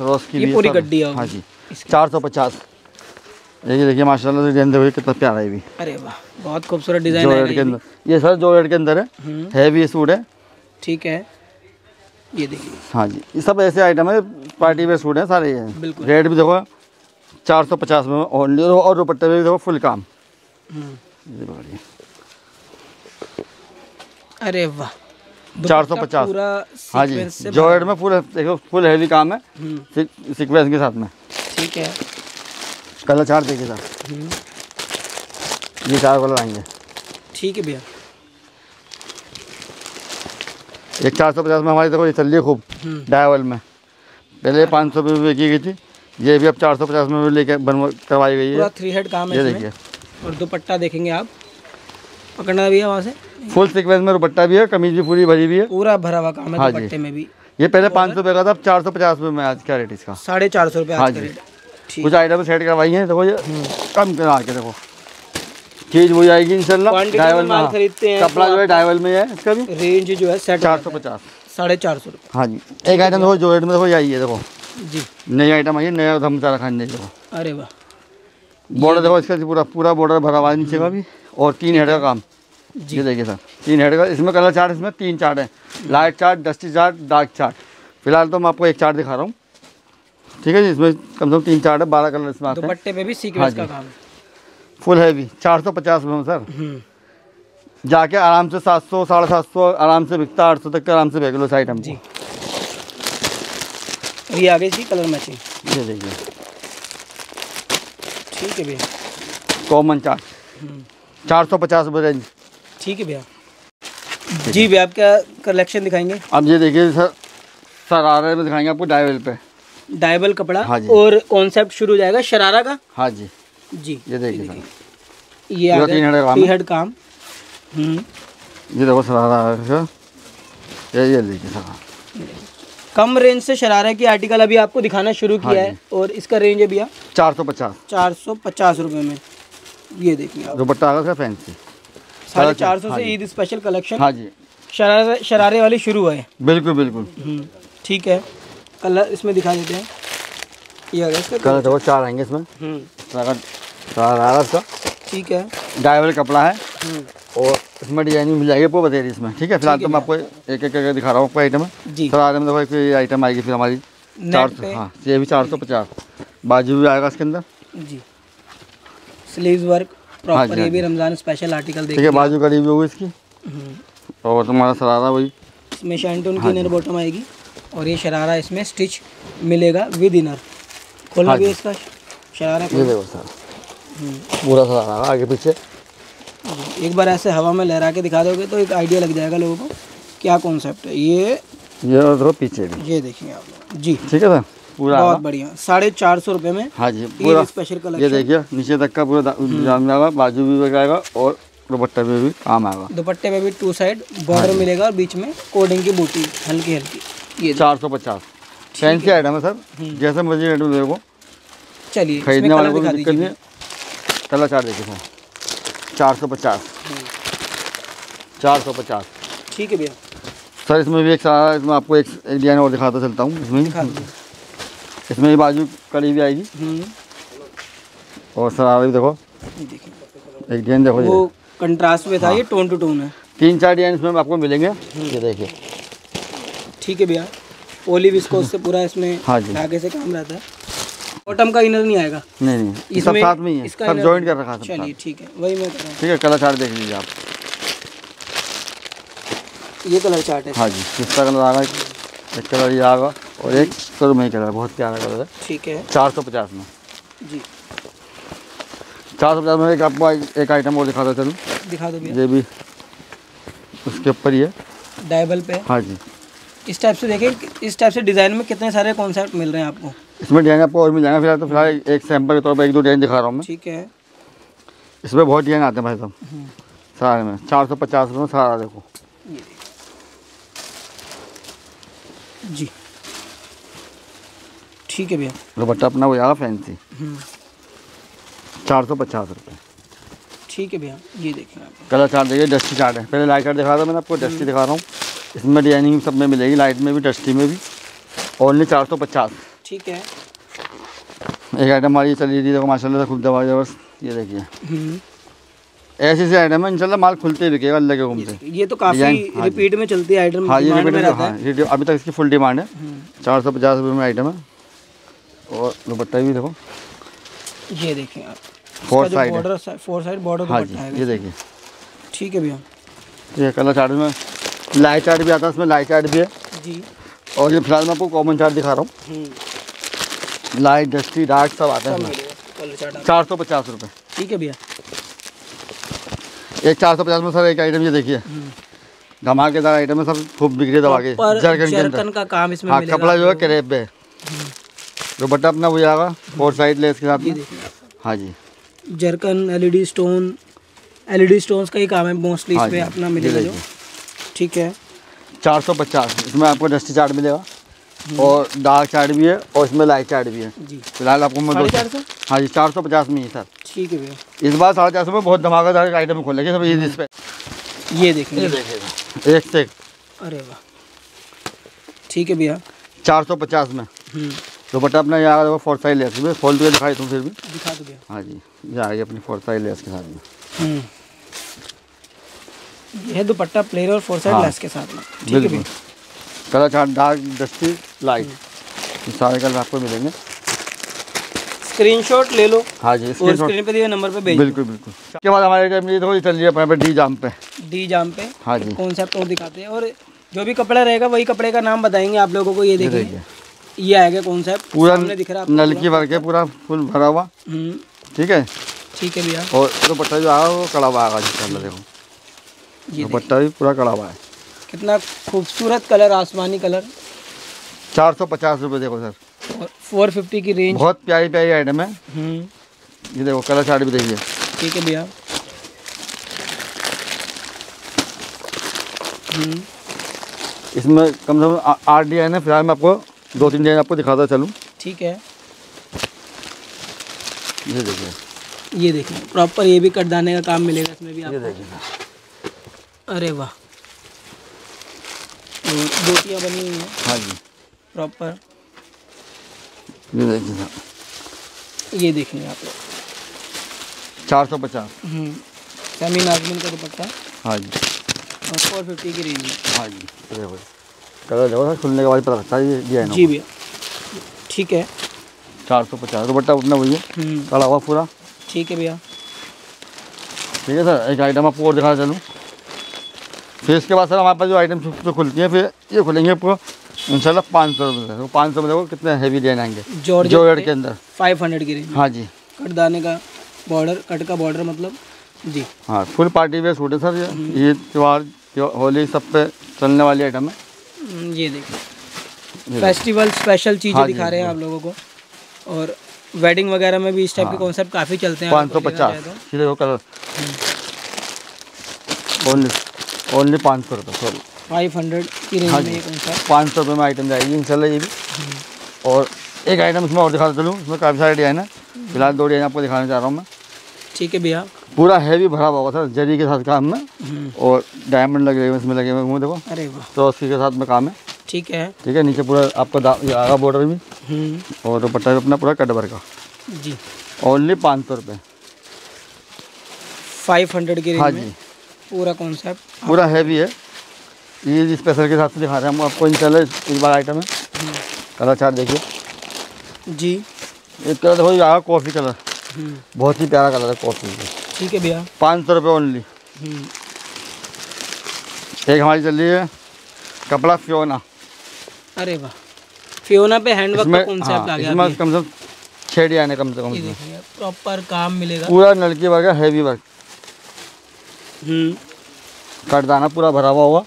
रोज की ये पूरी गड्डी है हाँ जी। चार सौ पचास। देखिए देखिए माशाल्लाह से डिज़ाइन देखो कितना प्यारा है भी। अरे वाह बहुत खूबसूरत डिज़ाइन है के अंदर। ये सर जो रेड के अंदर है हैवी हम्म। सूट है। ठीक है। ये देखिए। हाँ जी ये सब ऐसे आइटम है पार्टी वेयर सूट है सारे। ये रेट भी देखो चार सौ पचास में ओनली और दुपट्टे में भी देखो फुल काम। हम्म। अरे वाह। चार सौ पचास। हाँ जी जॉयड में फुल देखो फुल हैवी काम है सीक्वेंस हम्म। के साथ में। ठीक है। कलर चार देखिए सर हम्म। ये चार कलर आएँगे ठीक है भैया। एक चार सौ पचास में हमारी देखो ये चल रही है खूब डायवल में। पहले पाँच सौ रुपये की गई थी ये भी अब चार सौ पचास में लेके बनवा करवाई गई है। थ्री हेड काम है ये देखिए। और दुपट्टा देखेंगे आप। पकड़ना भी है वहाँ से। फुल सीक्वेंस में दुपट्टा भी है कमीज भी पूरी भरी भी है। पूरा भरा हुआ काम है हाँ दुपट्टे में भी। ये पहले पाँच सौ रुपये का था अब चार सौ पचास रुपये में आज क्या रेट इसका? साढ़े चार सौ रुपये हाँ जी। कुछ आइटम सेट करवाई हैं देखो ये कम करा के देखो। चीज़ वही आएगी इंशाल्लाह। डायवल में हाँ। खरीदते हैं कपड़ा तो जो है डायवल में है इसका भी? रेंज जो है चार सौ पचास। साढ़े चार सौ हाँ जी। एक आइटम देखो जो रेट में देखो आई है देखो। जी। नई आइटम आई है नया धमचा रखा है देखो। अरे वाह। बॉर्डर देखो इसका पूरा पूरा बॉर्डर भरा हुआ है नीचे का भी और तीन हेड का काम। जी। ये देखिए सर तीन हेड का इसमें कलर चार्ट इसमें तीन चार्ट है। Light chart dusty chart dark chart फ़िलहाल तो मैं आपको एक चार्ट दिखा रहा हूँ। ठीक है जी इसमें कम से कम तीन चार्ट है बारह कलर इसमें आते हैं। दुपट्टे पे भी हाँ सीक्वेंस का काम है। फुल हैवी चार सौ पचास में सर। हम्म, जाके आराम से सात सौ साढ़े सात सौ आराम से बिकता आठ सौ तक का आराम से बेच लो इस आइटम जी। ये आगे जी कलर मैचिंग ये देखिए। ठीक है भैया। कॉमन हम्म, चार सौ पचास रुपये रेंज ठीक है भैया। जी भैया आप क्या कलेक्शन दिखाएँगे। अब ये देखिए सर सरारे में दिखाएँगे आपको डायवेल पे। डायबल कपड़ा हाँ जी। और कॉन्सेप्ट शुरू हो जाएगा शरारा का? हाँ जी। जी। ये देखिए सर। ये तीन हेड काम हेड काम। हम्म, ये देखो सरारा है ये ये देखिए सर। कम रेंज से शरारा की आर्टिकल अभी आपको दिखाना शुरू हाँ किया है और इसका रेंज है भैया? चार सौ पचास। चार सौ पचास रुपये में। ये देखिए दुपट्टा आगा फैंसी साढ़े चार सौ हाँ से। जी। ईद स्पेशल कलेक्शन हाँ जी। शरारे शरारे वाली शुरू है। बिल्कुल बिल्कुल। हम्म, ठीक है। कलर इसमें दिखा देते हैं। ये इसका कलर देखो चार आएँगे इसमें। हम्म, सरारा सरारा ठीक है। डायवेल कपड़ा है। हम्म, और इसमें डिज़ाइनिंग मिल जाएगी आपको बतेरी इसमें। ठीक है फ़िलहाल तो मैं आपको एक एक करके दिखा रहा हूँ आपको आइटम है जी। सरारे में देखो एक आइटम आएगी फिर हमारी चार सौ हाँ ये भी चार सौ पचास। बाजू भी आएगा इसके अंदर। जी। स्लीव्स वर्क हाँ प्रॉपर ये हाँ भी रमज़ान स्पेशल आर्टिकल ठीक है बाजू करीब होगी इसकी। हम्म, और तुम्हारा सरारा वही। इसमें शैंटून की हाँ इनर बॉटम आएगी। और ये शरारा इसमें स्टिच मिलेगा विद इनर खोलना हाँ भी इसका। शरारा ये देखो सर। हम्म, पूरा सरारा आगे पीछे। एक बार ऐसे हवा में लहरा के दिखा दोगे तो एक आइडिया लग जाएगा लोगों को क्या कॉन्सेप्ट है। ये ये और पीछे भी। ये देखेंगे आप लोग। जी। ठीक है सर? पूरा बहुत बढ़िया। साढ़े चार सौ रुपये में हाँ जी पूरा। स्पेशल कलर ये देखिए नीचे तक का पूरा जाम आएगा बाजू भी लगाएगा और दुपट्टे में भी काम आएगा। दुपट्टे में भी टू साइड बॉर्डर मिलेगा और बीच में कोडिंग की बूटी हल्की हल्की। ये चार सौ पचास। फैंसी आइटम है सर। जैसे मर्ज़ी रेट में देखो चलिए खरीदने वाले को दिक्कत नहीं है कलर चार्ट देखिए सर चार सौ पचास। चार सौ पचास। ठीक है भैया। सर इसमें भी एक सारा इसमें आपको एक एक डिज़ाइन और दिखाता चलता हूँ। इसमें दिखा ही। इसमें भी बाजू कड़ी भी आएगी। हम्म, और सरारा भी देखो। एक डिज़ाइन देखो वो कंट्रास्ट में था ये टोन टू टोन है। तीन चार डिज़ाइन इसमें आपको मिलेंगे। ये देखिए। ठीक है भैया। ओली विस्कोस से पूरा इसमें हाँ जी। धागे से काम रहता है। बॉटम का इनर नहीं आएगा। नहीं नहीं सब साथ में ही है। सब जॉइंट कर रखा है चलिए ठीक है वही मैं कर रहा ठीक है कलर चार्ट देख लीजिए आप। ये कलर चार्ट है। हाँ जी किसका कलर आ रहा एक कलर ये आएगा और एक कलर में कलर बहुत प्यारा कलर है। ठीक है। चार सौ पचास में। जी। चार सौ पचास में एक आपको एक आइटम और दिखाता चलूँ। दिखा दो ये भी उसके ऊपर ही है। डायबल पे। हाँ जी। इस टाइप से देखें इस टाइप से डिज़ाइन में कितने सारे कॉन्सेप्ट मिल रहे हैं आपको? इसमें डिज़ाइन आपको और मिल जाएगा। फ़िलहाल तो फ़िलहाल एक सैंपल के तौर पर एक दो डिज़ाइन दिखा रहा हूँ मैं। ठीक है। इसमें बहुत डिज़ाइन आते हैं भाई साहब। हम्म, सारे में। चार सौ पचास में सारा देखो। जी। ठीक है भैया। दुपट्टा अपना वो आएगा फैंसी हम्म, चार सौ पचास रुपये ठीक है भैया। ये देखें आप। कलर चार्ट देखिए डस्टी चार्ट है। पहले लाइट चार्ट दिखा रहा था मैंने आपको डस्टी दिखा रहा हूँ। इसमें डिज़ाइनिंग सब में मिलेगी लाइट में भी डस्टी में भी। ओनली चार सौ पचास। ठीक है। एक आइटम हमारी चली रही देखो माशाल्लाह से खुलता हुआ ज़बरदस्त ये देखिए। हम्म, ऐसी ऐसी आइटम है इंशाल्लाह माल खुलते बिकेगा अल्लाह के से। ये तो काफ़ी डिज़ाइन, हाँ। रिपीट में चलती है आइटम हाँ ये में रिपीट हाँ। अभी तक इसकी फुल डिमांड है हम्म, चार सौ पचास रुपये में आइटम है। और दुपट्टा भी देखो। ये देखें आप four side border four side border हाँ दुपट्टा जी है ये देखिए। ठीक है भैया। ये कलर चार्ट में लाइट चार्ट भी आता है इसमें लाइट चार्ट भी है। जी। और ये फ़िलहाल मैं आपको कॉमन चार्ट दिखा रहा हम्म, हूँ लाइट डस्टी डार्क सब आते हैं इसमें। चार सौ पचास रुपये ठीक है भैया। एक चार सौ पचास में सर एक आइटम ये देखिए। हम्म। धमाकेदार आइटम है सब खूब बिगड़े दबा के जरकन के अंदर। का काम इसमें हाँ कपड़ा जो है। करेब पे। दुपट्टा अपना वही जाएगा फोर साइड लेस के साथ। हाँ जी। Zircon LED stone LED stones का ही काम है मोस्टली हाँ इस पे अपना मिलेगा जो। ठीक है। चार सौ पचास इसमें आपको डस्टी चार्ट मिलेगा। और डार्क चार्ट भी है और इसमें लाइट चार्ट भी है। जी। फ़िलहाल आपको मैं दो चार हाँ जी चार सौ पचास में ही सर। ठीक है भैया। इस बार साढ़े चार सौ में बहुत धमाकेदार आइटम खोलेंगे सब ये इस पे। ये देखेंगे ये देखिएगा एक से एक। अरे वाह। ठीक है भैया। चार सौ पचास में। हम्म, दुपट्टा अपना यहाँ फोर साइज़ लेस में। फोल्ड करके दिखाई दूँ फिर भी। दिखा दो भैया। हाँ जी ये आ गई अपनी फोर साइज़ लेस के साथ में। हम्म। ये दुपट्टा प्लेयर और फोर साइड हाँ। लेस के साथ में। ठीक है भैया। Colour chart dark dusty light ये सारे कलर आपको मिलेंगे। स्क्रीनशॉट ले लो। हाँ जी इसके स्क्रीन पे दिए नंबर पे भेज बिल्कुल बिल्कुल। उसके बाद हमारे टाइम ये ये चल रही है पे डी जाम पे। डी जाम पे हाँ जी। कॉन्सेप्ट और दिखाते हैं। और जो भी कपड़ा रहेगा वही कपड़े का नाम बताएँगे। आप लोगों को ये देखिए। ये आएगा कॉन्सेप्ट पूरा दिख रहा है नलकी भर के पूरा फुल भरा हुआ। हम्म, ठीक है? ठीक है भैया। और दुपट्टा जो आया वो कड़ा हुआ आएगा देखो। दुपट्टा भी पूरा कड़ा हुआ है। कितना खूबसूरत कलर आसमानी कलर। चार सौ पचास रुपये देखो सर। और फोर फिफ्टी की रेंज बहुत प्यारी प्यारी आइटम है। हम्म, ये देखो कलर चार्ट भी देखिए। ठीक है भैया। हम्म, इसमें कम से कम आठ डिज़ाइन है। फ़िलहाल मैं आपको दो तीन डिज़ाइन आपको दिखाता चलूँ। ठीक है। ये देखिए। ये देखिए प्रॉपर ये भी कटदाने का काम मिलेगा इसमें भी ये देखिए। अरे वाह। गोटियाँ बनी हुई हैं। हाँ जी। प्रॉपर ये देखिए सर ये देखेंगे आप लोग। चार सौ पचास। हम्म, सेमी नाजमिन का दुपट्टा। हाँ जी। और फोर फिफ्टी की रेंज में हाँ जी। देखो कलर देखो खुलने के बाद पता लगता है ये जी भैया। ठीक है। चार सौ पचास। दुपट्टा उतना वही है। हम्म, कड़ा हुआ पूरा। ठीक है भैया। ठीक है सर एक आइटम आपको और दिखा चलूँ फिर इसके बाद सर हमारे पास जो आइटम जो खुलती हैं फिर ये खुलेंगे आपको इंशाल्लाह पाँच सौ रुपये से। पाँच सौ में देखो कितने हैवी डिज़ाइन आएँगे। जॉर्ज जॉर्जेट के अंदर। फाइव हंड्रेड की रेंज हाँ जी। कटदाने का बॉर्डर कट का बॉर्डर मतलब जी। हाँ फुल पार्टी वेयर सूट है सर ये। ईद त्यौहार होली सब पे चलने वाली आइटम है। हम्म, ये देखिए। फेस्टिवल स्पेशल चीज़ें हाँ दिखा रहे हैं आप लोगों को। और वेडिंग वगैरह में भी इस टाइप के कॉन्सेप्ट काफ़ी चलते हैं। पाँच सौ पचास। तो। ये कलर ओनली पाँच सौ रुपये सॉरी फाइव हंड्रेड की रेंज हाँ में पाँच सौ रुपये में आइटम जाएगी इंशाल्लाह ये भी. और एक आइटम इसमें और दिखाता चलूँ इसमें काफ़ी सारे डिज़ाइन है. फ़िलहाल दो डिज़ाइन आपको दिखाना चाह रहा हूँ मैं. ठीक है भैया. पूरा हैवी भरा हुआ सर जरी के साथ काम में हम्म, और डायमंड लगे हुए इसमें लगे हुए देखो. अरे तो उसके साथ में काम है. ठीक है. ठीक है नीचे पूरा आपका आगा बॉर्डर भी. हम्म, और दुपट्टा भी अपना पूरा कटवर का. जी. ओनली पाँच सौ रुपये फाइव हंड्रेड की हाँ जी. पूरा कॉन्सेप्ट पूरा हैवी है। ये स्पेशल के साथ से दिखा रहे हैं हम आपको इंशाल्लाह इस बार आइटम है। कलर चार्ट देखिए। जी। एक कलर देखो ये आगा कॉफ़ी कलर हम्म, बहुत ही प्यारा कलर है कॉफ़ी ठीक है भैया। पाँच सौ रुपये ओनली हम्म, एक हमारी चल रही है कपड़ा फ्योना अरे वाह। फियोना पे हैंडवर्क का इसमें कॉन्सेप्ट आ गया इसमें कम से कम छः डिज़ाइन है कम से कम प्रॉपर काम मिलेगा। पूरा नलकी वर्क है हैवी वर्क हम्म, कटदाना पूरा भरा हुआ होगा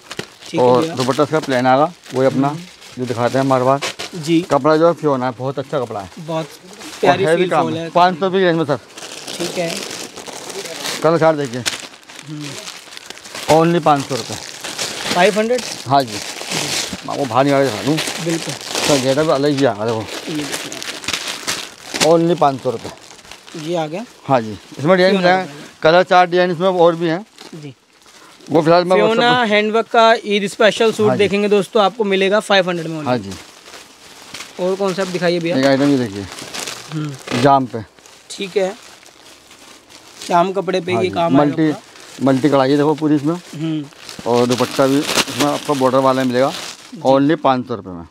और दुपट्टा इसका प्लेन आगा वही अपना जो दिखाते हैं हमारे पास। जी। कपड़ा जो है फ्योना है बहुत अच्छा कपड़ा है। बहुत प्यारी हैवी काम है। पाँच सौ रुपये रेंज में सर। ठीक है। कलर चार्ट देखिए। ओनली पाँच सौ रुपये। फाइव हंड्रेड हाँ जी। मैं वो भारी वाले दिखा दूँ। बिल्कुल। सर गेटा भी अलग ही आगा देखो ओनली पाँच सौ रुपये। ये आ गया। हाँ जी। इसमें डिज़ाइन फ्योना कलर चार डिज़ाइन इसमें और भी हैं। जी। वो फ़िलहाल मैं फियोना हैंडवर्क का ईद स्पेशल सूट हाँ देखेंगे दोस्तों आपको मिलेगा फाइव हंड्रेड में हाँ जी। और कौन सा दिखाइए भैया? एक आइटम ये देखिए। हम्म, जाम पे। ठीक है। शाम कपड़े पे हाँ ये काम मल्टी मल्टी कढ़ाई देखो पूरी इसमें। हम्म, और दुपट्टा भी इसमें आपको बॉर्डर वाला मिलेगा। ओनली पाँच सौ रुपये में।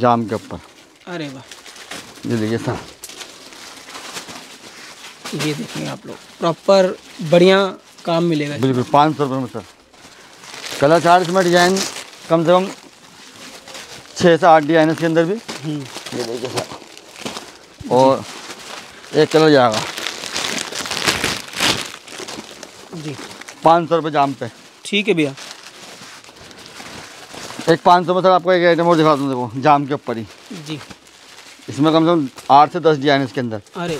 जाम के ऊपर। अरे वाह। ये देखिए सर। ये देखेंगे आप लोग। प्रॉपर बढ़िया काम मिलेगा। बिल्कुल पाँच सौ रुपये में सर। कलर चार्ट इसमें डिज़ाइन कम से कम छः से आठ डिज़ाइन इसके अंदर भी। हम्म, ये देखिए सर। और एक कलर जाएगा जी। पाँच सौ रुपये जाम पे। ठीक है भैया। एक पाँच सौ में सर आपको एक आइटम और दिखा दूँ देखो जाम के ऊपर ही। जी। इसमें कम से कम आठ से दस डिज़ाइन इसके अंदर। अरे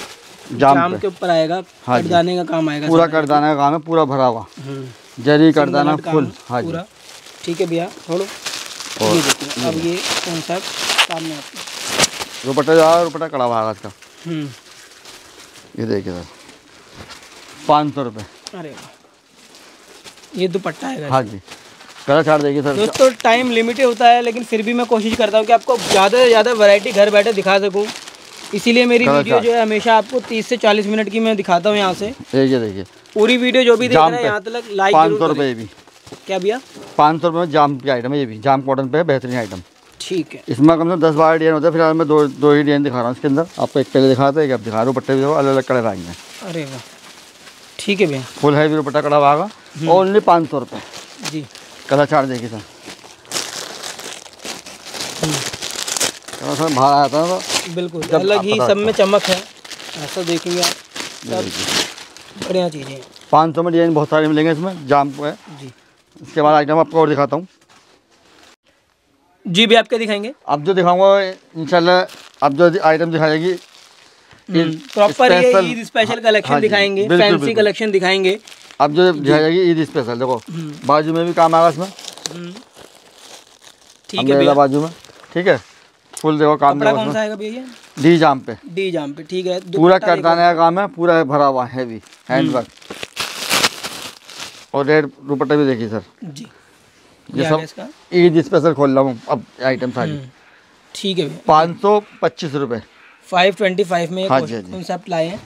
जाम जाम के ऊपर आएगा हाँ जी। कटदाने का काम आएगा पूरा। करदाना का काम है पूरा भरा हुआ। हम्म, जरी करदाना फुल हाँ जी। ठीक है भैया छोड़ो। और ये अब ये कॉन्सेप्ट सामने आता है? दुपट्टा जा दुपट्टा कड़ा है इसका हम्म, ये देखिए सर पाँच सौ रुपये अरे ये दुपट्टा है हाँ जी। कलर चार्ट देखिए सर। दोस्तों टाइम लिमिटेड होता है लेकिन फिर भी मैं कोशिश करता हूँ कि आपको ज़्यादा से ज़्यादा वैरायटी घर बैठे दिखा सकूँ। इसीलिए मेरी वीडियो जो। है हमेशा आपको 30 से 40 मिनट की मैं दिखाता हूँ यहाँ से। देखिए देखिए। पूरी वीडियो जो भी देख रहे हैं यहाँ तक लाइक पाँच सौ रुपये भी। क्या भैया? पाँच सौ रुपये में जाम की आइटम है ये भी। जाम कॉटन पे है बेहतरीन आइटम ठीक है। इसमें कम से कम दस बारह डिज़ाइन होता है। फ़िलहाल मैं दो दो ही डिज़ाइन दिखा रहा हूँ इसके अंदर। आपको एक पहले दिखा था एक अब दिखा रहा हूँ। दुपट्टे भी अलग अलग कलर आएँगे। अरे वाह। ठीक है भैया। फुल हैवी दुपट्टा कड़ा हम्म। ओनली पाँच सौ रुपये जी। कलर चार्ट देखिए सर। कलर सर बाहर आया था तो बिल्कुल अलग ही सब में चमक है। ऐसा देखेंगे आप बढ़िया चीज़ें पाँच सौ में डिज़ाइन बहुत सारे मिलेंगे इसमें जाम पे। है जी। इसके बाद आइटम आपको और दिखाता हूँ। जी भी आप क्या दिखाएँगे? अब जो दिखाऊँगा इंशाल्लाह अब जो आइटम दिखाएगी प्रॉपर ये ईद स्पेशल कलेक्शन हाँ दिखाएँगे फैंसी कलेक्शन दिखाएँगे। अब जो दिखाएगी ईद स्पेशल देखो। बाजू में भी काम आएगा इसमें। हम्म, ठीक है बाजू में। ठीक है? फुल देखो काम देखो कौन सा आएगा भैया डी जाम पे। डी जाम पे ठीक है। पूरा करदाने का काम है पूरा भरा हुआ हैवी हैंड वर्क और रेड दुपट्टा भी देखिए सर जी। ये सब ईद स्पेशल खोल रहा हूँ अब आइटम सारी। हम्म, ठीक है पाँच सौ पच्चीस रुपये फाइव ट्वेंटी फाइव में हाँ जी, हाँ जी। कॉन्सेप्ट लाए हैं।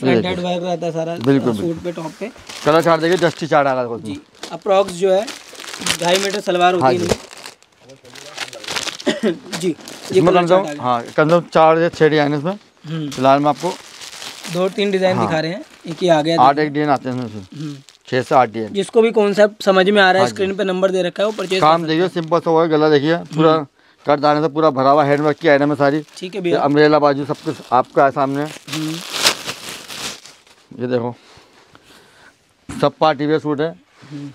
फ्रंट हेड वर्क रहता है सारा बिल्कुल, सूट पे टॉप पे। कलर चार्ट देखिए जस्टी चार्ट आएगा देखो जी। अप्रॉक्स जो है ढाई मीटर सलवार हाँ होती है जी। इसमें कम से कम हाँ कम से कम चार या छः डिज़ाइन इसमें। हम्म, फ़िलहाल मैं आपको दो तीन डिज़ाइन हाँ। दिखा रहे हैं एक ही आ गया आठ एक डिज़ाइन आते हैं इसमें हम्म, छः से आठ डिज़ाइन। जिसको भी कॉन्सेप्ट समझ में आ रहा है हाँ स्क्रीन पे नंबर दे रखा है वो परचेज काम देखिए सिंपल सा हुआ गला देखिए। पूरा कर दाने से पूरा भरा हुआ हैंड वर्क की आइटम है सारी। ठीक है भैया। अम्ब्रेला बाजू सब कुछ आपका है सामने। हम्म, ये देखो सब पार्टी वेयर सूट है। हम्म,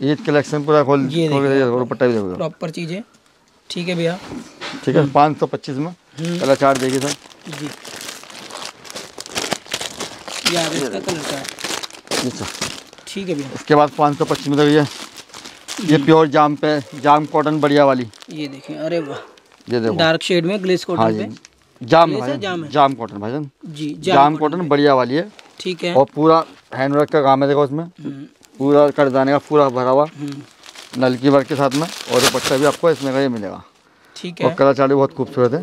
ईद कलेक्शन पूरा खोल खोल दुपट्टा भी देखो। प्रॉपर चीज़। है ठीक है भैया। ठीक है पाँच सौ पच्चीस में। हम्म, कलर चार्ट देखिए सर। जी। ये आ इसका कलर का ठीक है भैया। इसके बाद पाँच सौ पच्चीस में देखिए। ये प्योर जाम पे जाम कॉटन बढ़िया वाली। ये देखें अरे वाह। ये देखो। डार्क शेड में ग्लेस हाँ कॉटन जी। पे? जाम जाम है? जाम कॉटन भाईजान। जी जाम कॉटन बढ़िया वाली है। ठीक है। और पूरा हैंड वर्क का काम है देखो उसमें। हम्म, पूरा करदाने का पूरा भरा हुआ। हम्म, नलकी वर्क के साथ में और दुपट्टा भी आपको इसमें का ये मिलेगा। ठीक और है। कलर चार्ट भी बहुत खूबसूरत है।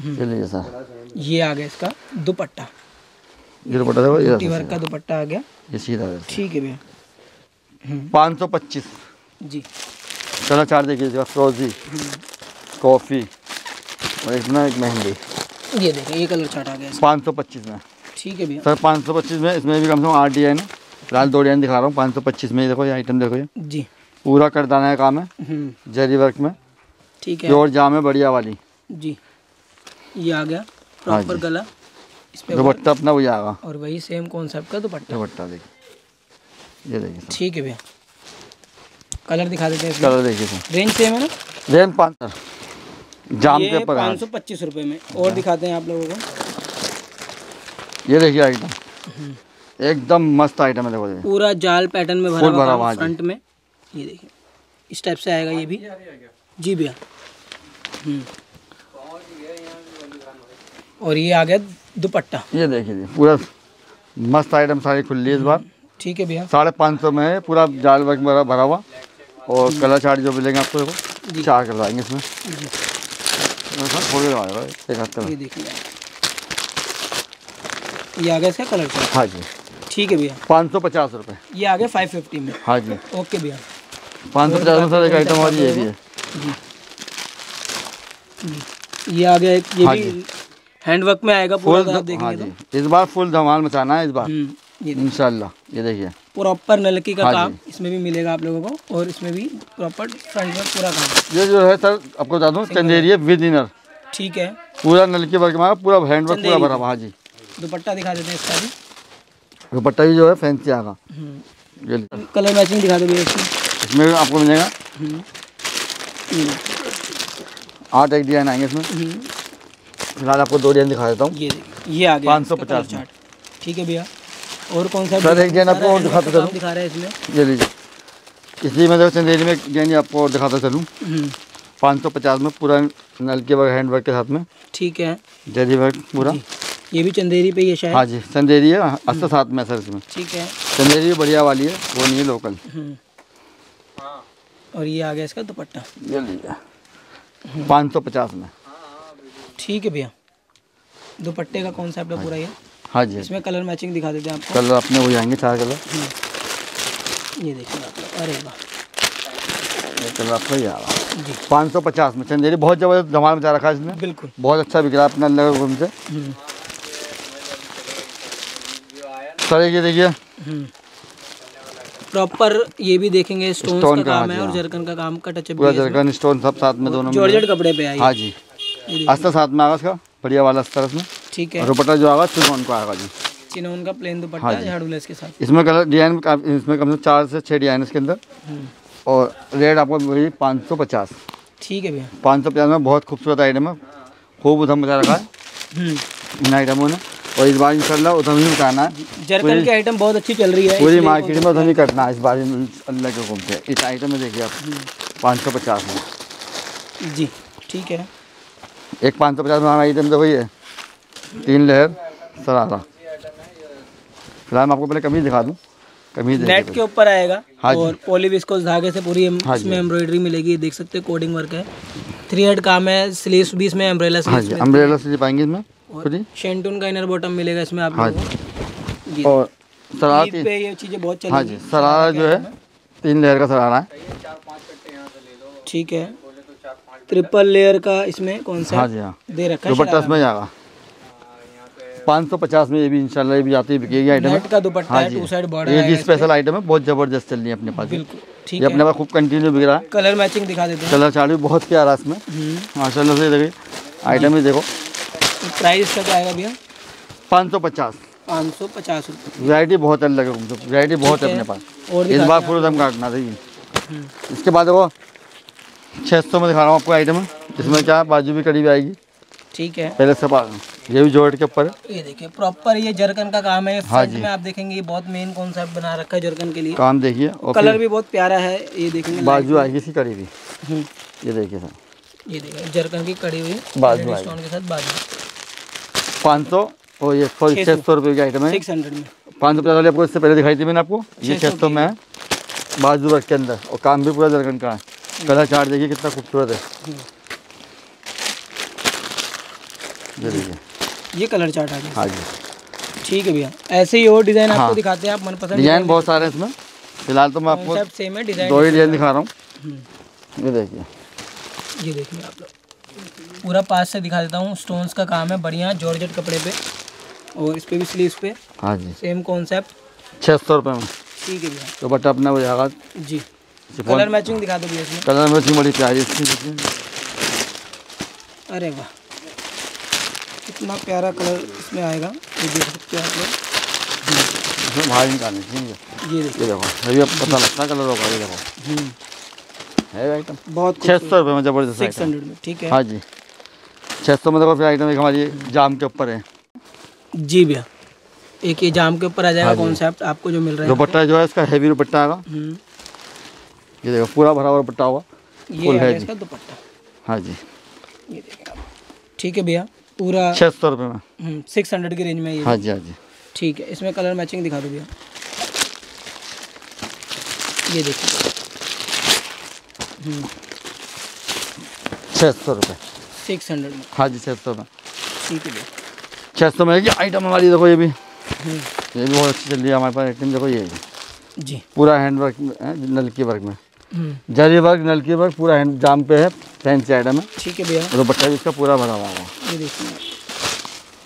ये सर। ये आ गया इसका दुपट्टा। ये दुपट्टा देखो ये वर्क का दुपट्टा आ गया। ये सीधा है ठीक है भैया। हम्म, पाँच सौ पच्चीस। जी। कलर चार्ट देखिए फ्रोजी कॉफ़ी और इसमें एक मेहंदी। ये देखें ये कलर चार्ट आ गया पाँच सौ पच्चीस में। ठीक है भैया। सर पाँच सौ पच्चीस में इसमें भी कम से कम आठ डिज़ाइन फ़िलहाल दो डिज़ाइन दिखा रहा हूँ पाँच सौ पच्चीस में देखो ये आइटम देखो ये। जी। पूरा करदाने का काम है हम्म, जरी वर्क में। ठीक है। प्योर जाम है बढ़िया वाली। जी। ये आ गया प्रॉपर गला। इस पे दुपट्टा अपना वही आएगा और वही सेम कॉन्सेप्ट का दुपट्टा। दुपट्टा देखिए ये देखिए ठीक है भैया। कलर दिखा देते हैं कलर देखिए सर रेंज सेम है ना? रेन पाँच सर जाम के ऊपर पाँच सौ पच्चीस रुपये में। और दिखाते हैं आप लोगों को। ये देखिए आइटम। एकदम मस्त आइटम है देखो पूरा जाल पैटर्न में भरा हुआ है। फ्रंट में। ये देखिए। इस टाइप से आएगा ये भी। जी भैया। हम्म। और ये आ गया दुपट्टा। ये देखिए पूरा मस्त आइटम सारी खुली है इस बार। ठीक है भैया। साढ़े पाँच सौ में है पूरा जाल वर्क भरा भरा हुआ। और कलर चार्ट जो मिलेंगे आपको देखो चार कलर आएँगे इसमें थोड़ी देर एक हाथ ये देखिए। ये आ गया इसका कलर चार्ट। हाँ जी। ठीक है भैया। पाँच सौ पचास रुपये ये आ गया फाइव फिफ्टी में। हाँ जी। ओके भैया। पाँच सौ पचास में सर एक आइटम और ये भी है। जी। ये आ गया एक ये हाँ भी हैंडवर्क में आएगा पूरा आप देखेंगे हाँ तो। इस बार फुल धमाल मचाना है इस बार। हम्म, ये इंशाल्लाह ये देखिए। प्रॉपर नलकी का हाँ काम इसमें भी मिलेगा आप लोगों को और इसमें भी प्रॉपर फ्रंट में पूरा काम। ये जो है सर आपको बता दूँ चंदेरी है विद इनर ठीक है। पूरा नलकी वर्क में पूरा हैंड वर्क पूरा भरा हाँ जी। दुपट्टा दिखा देते हैं इसका भी। दुपट्टा भी जो है फैंसी लीजिए। कलर मैचिंग दिखा दो भैया इसमें भी आपको मिलेगा। आठ एक डिज़ाइन आएँगे इसमें। फ़िलहाल आपको दो डिज़ाइन दिखा देता हूँ। ये ये आ गया 550 इसका कलर में। चार्ट। ठीक है भैया। और कौन सा सर, एक जन आपको और दिखाते चलूँ। दिखा रहे हैं इसमें? ये लीजिए। इसी में देखो चंदेरी में यानी आपको और दिखाता चलूँ। पाँच सौ पचास में पूरा नल के वर्क हैंड वर्क के साथ में। ठीक है। जरी वर्क पूरा। ये भी चंदेरी पे ही है शायद? हाँ जी चंदेरी है। अस्तर साथ में सर इसमें। ठीक है। चंदेरी भी बढ़िया वाली है वो नहीं है लोकल। और ये आ गया इसका दुपट्टा। ये लीजिए पाँच सौ पचास में। ठीक है भैया। दुपट्टे का कॉन्सेप्ट है पूरा ये। हाँ जी। इसमें कलर मैचिंग दिखा देते हैं आपको। कलर अपने हो जाएँगे चार कलर ये देखिए आप अरे वाह। ये कलर आपका ही आ रहा जी। पाँच सौ पचास में। चंदेरी बहुत ज़बरदस्त धमाल मचा रखा है इसने। बिल्कुल। बहुत अच्छा बिक रहा है अपना लगा घूम से हम्म, सर ये देखिए। प्रॉपर ये भी देखेंगे स्टोन का का, काम हाँ है और हाँ। जरकन का काम का टचअप पूरा है। जरकन स्टोन सब साथ में दोनों में जॉर्जेट कपड़े पे आई हाँ जी। अस्तर साथ में आगा इसका बढ़िया वाला अस्तर इसमें ठीक और है दुपट्टा जो आगा चिनोन को आएगा जी। चिनोन का प्लेन दुपट्टा हाँ है। झाड़ू लेस के साथ। इसमें कलर डिज़ाइन इसमें कम से कम चार से छः डिज़ाइन इसके अंदर। हम्म, और रेट आपको पाँच सौ पचास। ठीक है भैया। पाँच सौ पचास में बहुत खूबसूरत आइटम है। खूब उधम मचा रखा है। हम्म, इन आइटमों ने और इस बार इंशाल्लाह उधम ही उठाना है। जरकन की आइटम बहुत अच्छी चल रही है पूरी मार्केट में उधम ही कटना है। इस बार अल्लाह के हुक्म से। इस आइटम में देखिए आप पाँच सौ पचास में। जी ठीक है। एक पाँच सौ पचास में हमारा आइटम देखो ये तीन लहर सरारा फ़िलहाल मैं आपको पहले कमीज दिखा दूँ। कमीज नेट के ऊपर आएगा हाँ और पॉली विस्कोस धागे से पूरी हाँ इसमें एम्ब्रॉयडरी मिलेगी देख सकते हैं कोडिंग वर्क है। थ्री हेड काम है स्लीव्स भी इसमें एम्ब्रेला हाँ अम्ब्रेला से पाएँगे इसमें। पूरी शेंटून का इनर बॉटम मिलेगा इसमें आप हाँ जी। और सरारा तीन पे ये चीज़ें बहुत हाँ चलेगी जी सरारा जो है तीन लेयर का सरारा है। ठीक है। ट्रिपल लेयर का इसमें कौन सा हाँ जी हाँ। दे रखा है दुपट्टा इसमें जाएगा। पाँच सौ पचास में ये भी इंशाल्लाह ये भी आती है बिकेगी आइटम नेट का दुपट्टा हाँ है जी। टू साइड बॉर्डर ये है भी स्पेशल आइटम है बहुत ज़बरदस्त चल रही है अपने पास। बिल्कुल ठीक ये अपने पास खूब कंटिन्यू बिक रहा है। कलर मैचिंग दिखा देते हैं। कलर चार्ट भी बहुत प्यारा इसमें। हम्म। माशाल्लाह से देखिए आइटम भी देखो। प्राइस क्या आएगा भैया? पाँच सौ पचास। पाँच सौ पचास रुपये वैरायटी बहुत अलग है वैरायटी बहुत है। अपने पास। और इस बार पूरा दम काटना देखिए हम्म, इसके बाद देखो छः सौ में दिखा रहा हूँ आपको आइटम इसमें क्या बाजू भी कड़ी भी आएगी। ठीक है। पहले से पा- ये भी जोड़ के ऊपर ये देखिए प्रॉपर ये जरकन का काम है। हाँ जी। में आप देखेंगे ये बहुत मेन कॉन्सेप्ट बना रखा है जरकन के लिए। काम देखिए और कलर भी बहुत प्यारा है ये देखेंगे बाजू आएगी कड़ी भी हम्म, ये देखिए सर। ये देखिए जरकन की कड़ी हुई। बाजू के साथ बाजू। पाँच सौ और ये सॉरी छः सौ। रुपये की आइटम है। पाँच सौ पचास वाली आपको इससे पहले दिखाई थी मैंने आपको? ये छः सौ में है बाजू वर्क के अंदर। और काम भी पूरा दरगन का है। कलर चार्ट देखिए कितना खूबसूरत है। ये देखिए। ये कलर चार्ट आ गया। हाँ जी। ठीक है भैया। ऐसे ही और डिज़ाइन आपको हाँ। दिखाते हैं आप मनपसंद डिज़ाइन बहुत सारे हैं इसमें। फ़िलहाल तो मैं आपको कॉन्सेप्ट सेम है डिज़ाइन दो ही डिज़ाइन दिखा रहा हूँ। हम्म, ये देखिए। ये देखिए आप लोग। पूरा पास से दिखा देता हूँ। स्टोन्स का काम है बढ़िया जॉर्जेट कपड़े पे। और इस पे भी स्लीव्स पे। हाँ जी। सेम कॉन्सेप्ट छः सौ रुपये में। ठीक है भैया। तो बट अपना हो जाएगा। जी। कलर मैचिंग दिखा दो भैया इसमें। कलर में इसकी बड़ी प्यारी इसकी अरे वाह। कितना प्यारा कलर इसमें आएगा। ये देख सकते हो आप लोग। बाहर निकालनी चाहिए। ये देखो। अभी पता लगता है कलर होगा ये देखो। है आइटम बहुत छः सौ रुपये में ज़बरदस्त सिक्स हंड्रेड में ठीक है। हाँ जी। छः सौ में देखो आइटम एक हमारी जाम के ऊपर है। जी भैया। एक ये जाम के ऊपर आ जाएगा हाँ कॉन्सेप्ट आपको जो मिल रहा है। दुपट्टा जो है इसका हैवी दुपट्टा आएगा। हम्म, ये देखो पूरा भरा हुआ दुपट्टा होगा। ये फुल है जी। इसका दुपट्टा। हाँ जी। ये ठीक है भैया पूरा छः सौ रुपये में। सिक्स हंड्रेड की रेंज में ये। हाँ जी हाँ जी। ठीक है इसमें कलर मैचिंग दिखा दो भैया। ये देखिए। छः सौ रुपये सिक्स हंड्रेड में। हाँ जी छः सौ में। ठीक है। छः सौ में है कि आइटम हमारी देखो ये भी। हम्म, ये भी बहुत अच्छी चल रही है हमारे पास। आइटम देखो ये। है। जी। पूरा हैंड वर्क में है नलकी वर्क में। हम्म, जरी वर्क नलकी वर्क पूरा हैंड जाम पे है फैंसी आइटम है। ठीक है भैया। और दुपट्टा भी इसका पूरा भरा हुआ होगा ये देखिए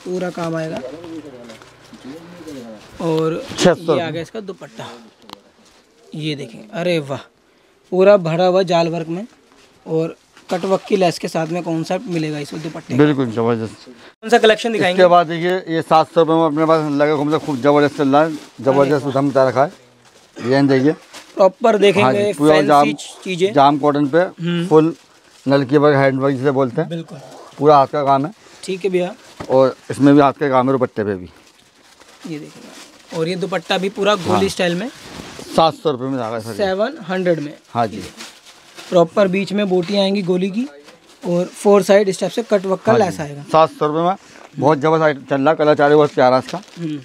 पूरा काम आएगा। और छः सौ ये आ गया इसका दुपट्टा। ये देखें अरे वाह। पूरा भरा हुआ जाल वर्क में और कटवर्क की लेस के साथ में कौन सा मिलेगा इसमें दुपट्टे बिल्कुल ज़बरदस्त। कौन सा कलेक्शन दिखाएँगे? इसके बाद देखिए ये सात सौ रुपये में अपने पास लगे घूमते खूब ज़बरदस्त चल रहा है। ज़बरदस्त उधम बता रखा है। डिज़ाइन देखिए। प्रॉपर हाँ देखेंगे पूरा जाम चीज़ें। जाम कॉटन पे हम्म। फुल नलकी वर्क हैंड वर्क जिसे बोलते हैं। बिल्कुल। पूरा हाथ का काम है। ठीक है भैया। और इसमें भी हाथ का काम है दुपट्टे पे भी। ये देखिए। और ये दुपट्टा भी पूरा गोली हाँ। स्टाइल में। सात सौ रुपये में जाएगा सर। सेवन हंड्रेड में। हाँ जी। प्रॉपर बीच में बोटी आएँगी गोली की और फोर साइड इस टाइप से कट वर्क का हाँ लेस आएगा। सात सौ रुपये में बहुत ज़बरदस्त चल रहा है कलर चार्ट बहुत प्यारा इसका हम्म,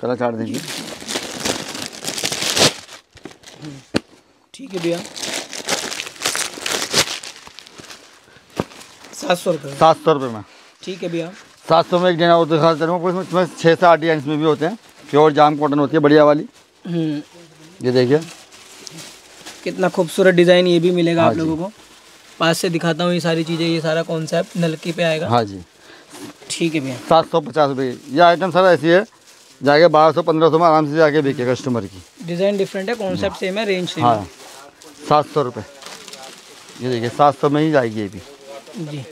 कलर चार्ट देखिए ठीक है भैया। सात सौ रुपये। सात सौ रुपये में। ठीक है भैया। सात सौ में एक डिज़ाइन और दिखा चलूँगा उसमें इसमें छः से आठ डिज़ाइन इसमें भी होते हैं। प्योर जाम कॉटन होती है बढ़िया वाली। हम्म, ये देखिए। कितना खूबसूरत डिज़ाइन ये भी मिलेगा हाँ आप लोगों को। पास से दिखाता हूँ ये सारी चीज़ें ये सारा कॉन्सेप्ट नलकी पे आएगा। हाँ जी। ठीक है भैया। सात सौ पचास रुपये। ये आइटम सर ऐसी है जाके बारह सौ पंद्रह सौ में आराम से जाके बिके कस्टमर की। डिज़ाइन डिफरेंट है कॉन्सेप्ट सेम है रेंज सेम हाँ। सात सौ रुपये। ये देखिए सात सौ में ही जाएगी ये भी। जी।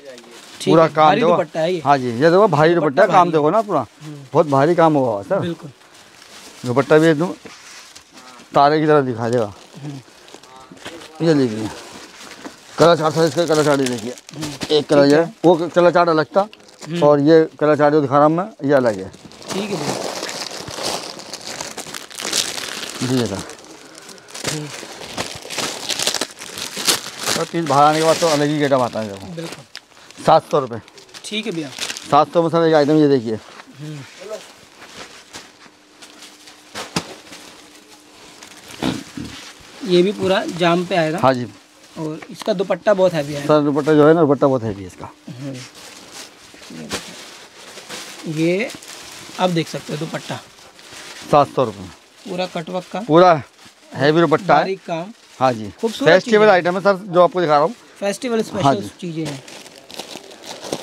पूरा काम देखो। है जी ये देखो भारी दुपट्टा काम देखो ना पूरा। बहुत भारी काम हुआ हुआ सर बिल्कुल। दुपट्टा भी तारे की तरह दिखा देगा ये देखिए। कलर चार्ट सर इसका कलर चार्ट देखिए। एक कलर ये है, वो कलर चार्ट अलग था और ये कलर चार्ट जो दिखा रहा हूँ मैं ये अलग है। ठीक है। जी सर सर पीस बाहर आने के बाद तो अलग ही गेटअप आता है बिल्कुल। सात सौ रुपये ठीक है भैया। सात सौ में सर एक आइटम ये देखिए। ये भी पूरा जाम पे आएगा। हाँ जी। और इसका दुपट्टा बहुत हैवी आएगा। सर दुपट्टा जो है ना दुपट्टा बहुत हैवी है इसका। ये आप देख सकते हो दुपट्टा। सात सौ रुपये पूरा कटवर्क का। पूरा हैवी दुपट्टा है। बारीक काम। हाँ जी। खूबसूरत फेस्टिवल आइटम है। सर जो आपको दिखा रहा हूँ। फेस्टिवल हाँ स्पेशल जी। चीज़ें हैं।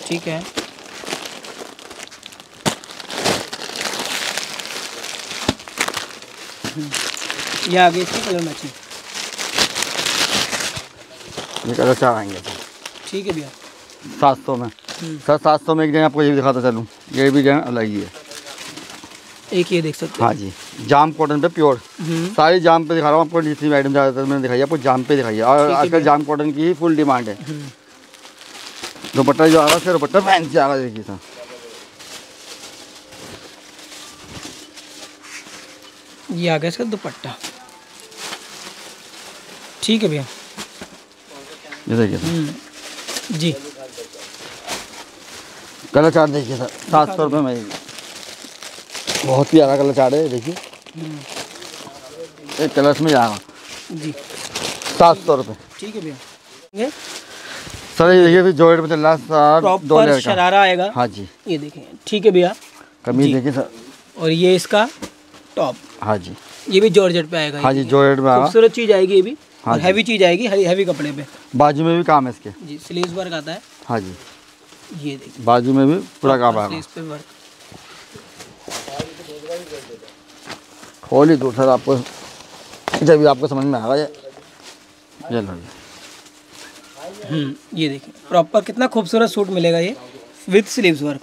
ठीक है। हम्म। ये आगे इसकी कलर मैचिंग ये कलर चार आएँगे। सर ठीक है भैया। सात सौ में। हम्म। सर सात सौ में एक डिज़ाइन आपको ये भी दिखाता चलूँ। ये भी डिज़ाइन अलग ही है एक ये देख सकते हाँ। जी। जाम कॉटन पे प्योर हम्म। सारी जाम पे दिखा रहा हूँ आपको जितनी आइटम ज़्यादातर मैंने दिखाई आपको जाम पे दिखाई है। और आजकल जाम कॉटन की ही फुल डिमांड है। हम्म। दुपट्टा जो आ रहा है दुपट्टा फैंसी आ रहा है देखिए सर। ये आ गया इसका दुपट्टा। ठीक है भैया। ये देखिए सर हम्म। जी। कलर चार्ट देखिए सर सात सौ रुपये में। बहुत प्यारा कलर चार्ट है देखिए। एक कलर्स में जा रहा। जी। सात सौ रुपये। ठीक है भैया। सर ये देखिए फिर जोड़े में चल रहा सर दो लेयर का। शरारा आएगा। हाँ जी। ये देखें ठीक है भैया। कमीज देखिए सर। और ये इसका टॉप। हाँ जी। ये भी जॉर्जेट पे आएगा। हाँ जी जोड़े में आ रहा खूबसूरत चीज़ आएगी ये भी। हाँ हैवी चीज़ आएगी हैवी कपड़े पे। बाजू में भी काम है इसके। जी स्लीव्स वर्क आता है। हाँ जी। ये देखिए बाजू में भी पूरा काम आएगा। स्लीव्स पे वर्क खोल ही दो सर आपको जब भी आपको समझ में आएगा ये ये लो ये। हम्म ये देखिए प्रॉपर कितना खूबसूरत सूट मिलेगा ये विद स्लीव्स वर्क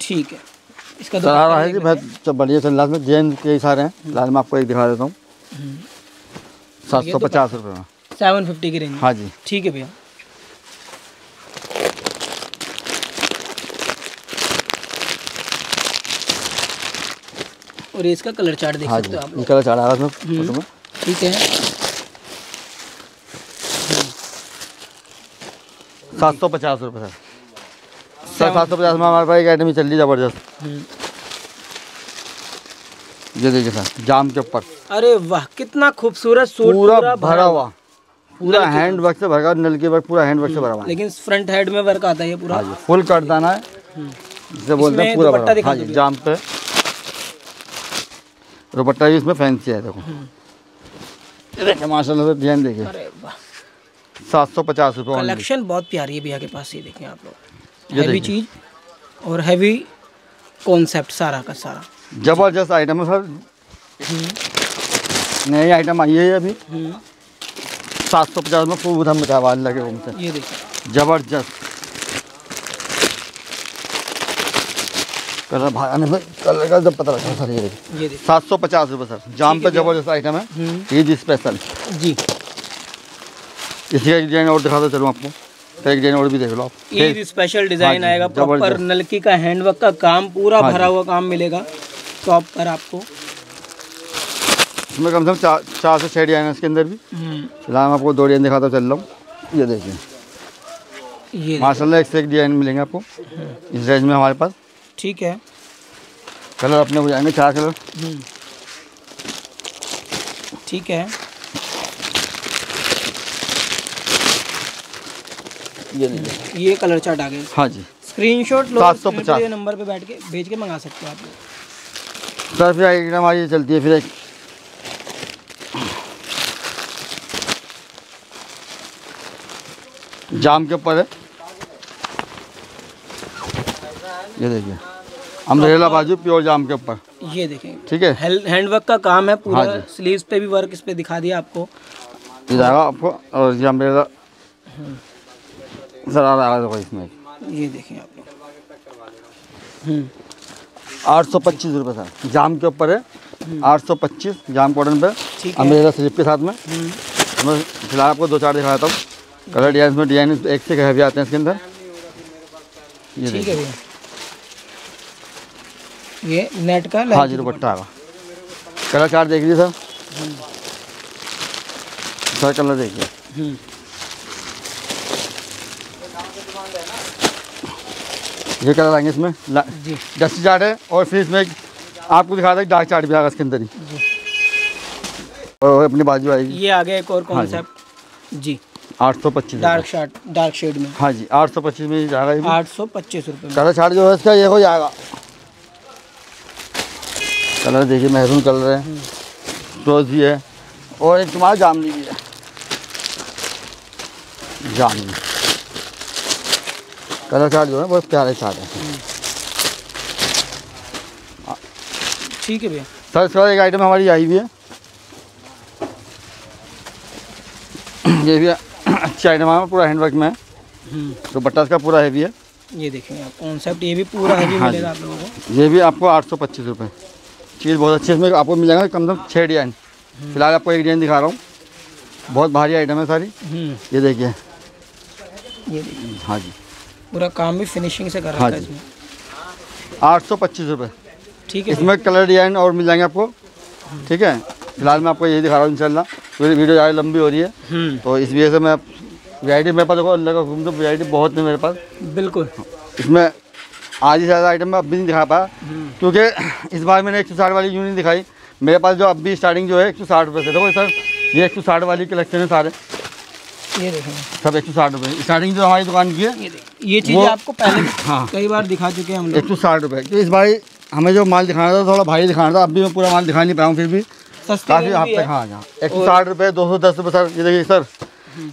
ठीक है। इसका सर आ रहा है कि बहुत बढ़िया रहा है इसमें जैन के सारे हैं लाल मैं आपको एक दिखा देता हूँ। सात सौ पचास रुपये में। हैं। 750 की रेंज। हाँ जी। ठीक है भैया। और इसका कलर चार्ट देख हाँ सकते हो आप कलर चढ़ा रहा है इसमें हम्म। ठीक है। सात सौ पचास रुपये सर सर सात सौ पचास में हमारे पास एक आइटम चल रही है ज़बरदस्त। हम्म। ये देखिए सर जाम के ऊपर। अरे वाह कितना खूबसूरत सूट पूरा भरा हुआ। पूरा हैंड वर्क से भरा नल के वर्क पूरा हैंड वर्क से भरा हुआ। लेकिन फ्रंट हेड में वर्क आता है पूरा। हाँ फुल कट दाना है। जिसे बोलते हैं पूरा भरा। हाँ जी जाम पे। दुपट्टा भी इसमें फैंसी है देखो। ये देखिए माशाल्लाह से डिज़ाइन देखिए। अरे वाह। सात सौ पचास रुपये कलेक्शन बहुत प्यारी है भैया के पास ये देखें आप लोग। हैवी चीज़ और हैवी कॉन्सेप्ट सारा का सारा। ज़बरदस्त आइटम है सर। नई आइटम आई है ये अभी। हम्म, सात सौ पचास में खूब उधम मचा वाल लगे घूमते ये देखिए ज़बरदस्त। कलर भागाने में कलर का जब पता लगता है सर ये देखिए सात सौ पचास रुपये सर। जाम पे ज़बरदस्त आइटम है। हम्म, ईद स्पेशल जी। इसी का एक डिज़ाइन और दिखाता चलूँ आपको। तो एक डिज़ाइन और भी देख लो आप। ये स्पेशल डिज़ाइन आएगा। प्रॉपर नलकी का हैंडवर्क का काम पूरा हाँ भरा हुआ काम मिलेगा। टॉप पर आपको। इसमें कम से कम चार चार से छः डिज़ाइन है इसके अंदर भी। हम्म, फ़िलहाल मैं आपको दो डिज़ाइन दिखाता चल रहा हूँ। ये देखिए। ये माशाल्लाह एक से एक डिज़ाइन मिलेंगे आपको। इस रेंज में हमारे पास। ठीक है। कलर अपने हो जाएँगे चार कलर। हम्म, ठीक है। ये ये कलर चार्ट आ गए हाँ जी। स्क्रीनशॉट लो 750 स्क्रीन पे ये नंबर पे बैठ के भेज के मंगा सकते हो आप। सर फिर आइटम हमारी चलती है फिर एक जाम के ऊपर है। ये देखिए। अम्ब्रेला बाजू प्योर जाम के ऊपर। ये देखिए। ठीक है। हैंडवर्क का काम है पूरा। हाँ जी। स्लीव्स पे भी वर्क इस पे दिखा दिया आपको। ये जाएगा आपको और ये अम्ब्रेला सर आ रहा है इसमें। ये देखें आप हम्म, आठ सौ पच्चीस रुपये सर जाम के ऊपर है। आठ सौ पच्चीस जाम कॉटन पे। ठीक अम्ब्रेला स्लिप के साथ में। हम्म, मैं फ़िलहाल आपको दो चार दिखाता हूँ। कलर डिज़ाइन में डिज़ाइन एक से हैवी आते हैं इसके अंदर। ये ठीक है भैया। ये नेट का हाँ जी दुपट्टा। आएगा कलर चार्ट देख लीजिए सर। सर कलर देखिए। हम्म, ये कलर आएँगे इसमें। डस्ट चार्ट है और फिर इसमें आपको दिखा था डार्क चार्ट भी आएगा इसके अंदर ही। और अपनी बाजू आएगी। ये आ गया एक और हाँ जी। आठ सौ पच्चीस डार्क शार्ट डार्क शेड में। हाँ जी आठ सौ पच्चीस में जाएगा। आठ सौ पच्चीस रुपये कलर चार्ट जो है इसका ये हो जाएगा। कलर देखिए महरून कलर है। रोज भी है। और एक तुम्हारा जामनी भी है। जामनी। कलर चार्ट जो है बहुत प्यारे चार्ट है। ठीक है भैया। सर इसके बाद एक आइटम हमारी आई हुई है। ये भी अच्छी आइटम है पूरा हैंडवर्क में। है हम्म, तो बट्टा का पूरा हैवी है। ये देखेंगे आप कॉन्सेप्ट ये भी पूरा हैवी हाँ मिलेगा आप लोगों को। ये भी आपको आठ सौ पच्चीस रुपये चीज़ बहुत अच्छी है इसमें आपको मिल जाएगा कम से कम छः डिज़ाइन। फ़िलहाल आपको एक डिज़ाइन दिखा रहा हूँ। बहुत भारी आइटम है सारी। हम्म, ये देखिए। ये देखिए हाँ जी। पूरा काम भी फिनिशिंग से कर हाँ रखा है इसमें। आठ सौ पच्चीस रुपये ठीक है इसमें कलर डिज़ाइन और मिल जाएँगे आपको। ठीक है? फ़िलहाल मैं आपको यही दिखा रहा हूँ इंशाल्लाह। मेरी वीडियो ज़्यादा लंबी हो रही है। हम्म, तो इस वजह से मैं वैरायटी मेरे पास देखो अल्लाह का हुक्म तो वैरायटी बहुत है मेरे पास। बिल्कुल। इसमें आज ही ज़्यादा आइटम मैं अब भी नहीं दिखा पाया हम्म, क्योंकि इस बार मैंने एक सौ साठ वाली यूनिट दिखाई? मेरे पास जो अब भी स्टार्टिंग जो है एक सौ साठ रुपये से। देखो सर ये एक सौ साठ वाली कलेक्शन है सारे। ये सब एक सौ साठ रुपये स्टार्टिंग जो हमारी दुकान की है ये चीज़ें आपको पहले हाँ। कई बार दिखा चुके हैं हम एक सौ साठ रुपये तो इस बार हमें जो माल दिखाना था थोड़ा भारी दिखाना था। अब भी मैं पूरा माल दिखा नहीं पाया हूँ फिर भी। काफ़ी हद तक हाँ हाँ एक सौ साठ रुपये दो सौ दस रुपये सर ये देखिए सर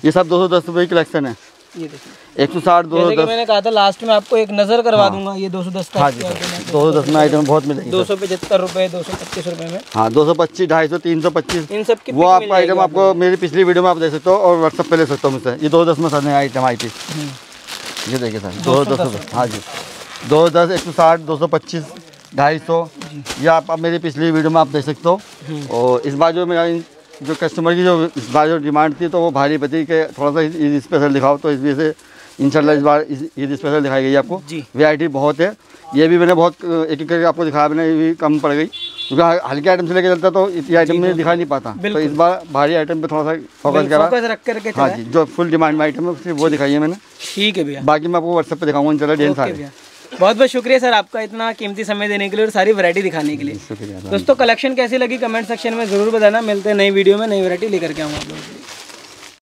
ये सब दो सौ दस रुपये की कलेक्शन है ये देखिए एक सौ साठ दो सौ दस मैंने कहा था लास्ट में आपको एक नज़र करवा हाँ, दूँगा ये दो सौ दस हाँ जी दो सौ दस में आइटम बहुत मिलेगी दो सौ पचहत्तर रुपये दो सौ पच्चीस रुपये में हाँ दो सौ पच्चीस ढाई सौ तीन सौ पच्चीस इन सब की वो आपका आइटम आपको मेरी पिछली वीडियो में आप देख सकते हो और व्हाट्सअप पे ले सकते हो मुझसे ये दो दस में सर आइटम आई थी। हम्म, ये देखिए सर दो सौ दस हाँ जी दो सौ दस एक सौ साठ दो सौ पच्चीस ढाई सौ। ये आप मेरी पिछली वीडियो में आप देख सकते। हो। और इस बार जो मेरा जो कस्टमर की जो इस बार जो डिमांड थी तो वो भारी पति के थोड़ा सा ईद स्पेशल दिखाओ तो इस वजह से इंशाल्लाह इस बार ईद स्पेशल दिखाई गई आपको। वैरायटी बहुत है। ये भी मैंने बहुत एक एक करके आपको दिखाया मैंने ये भी कम पड़ गई। क्योंकि हल्के आइटम से लेके चलता तो इतनी आइटम में दिखा नहीं पाता। तो इस बार भारी आइटम पे थोड़ा सा फोकस करा। फोकस रख करके हाँ जी जो फुल डिमांड में आइटम है वो दिखाई है मैंने। ठीक है भैया। बाकी मैं आपको व्हाट्सएप पे दिखाऊँगा इंशाल्लाह ओके सारे बहुत बहुत शुक्रिया सर आपका इतना कीमती समय देने के लिए और सारी वैरायटी दिखाने के लिए। दोस्तों कलेक्शन कैसी लगी? कमेंट सेक्शन में ज़रूर बताना। मिलते हैं नई वीडियो में नई वैरायटी लेकर के आऊँगा आप लोगों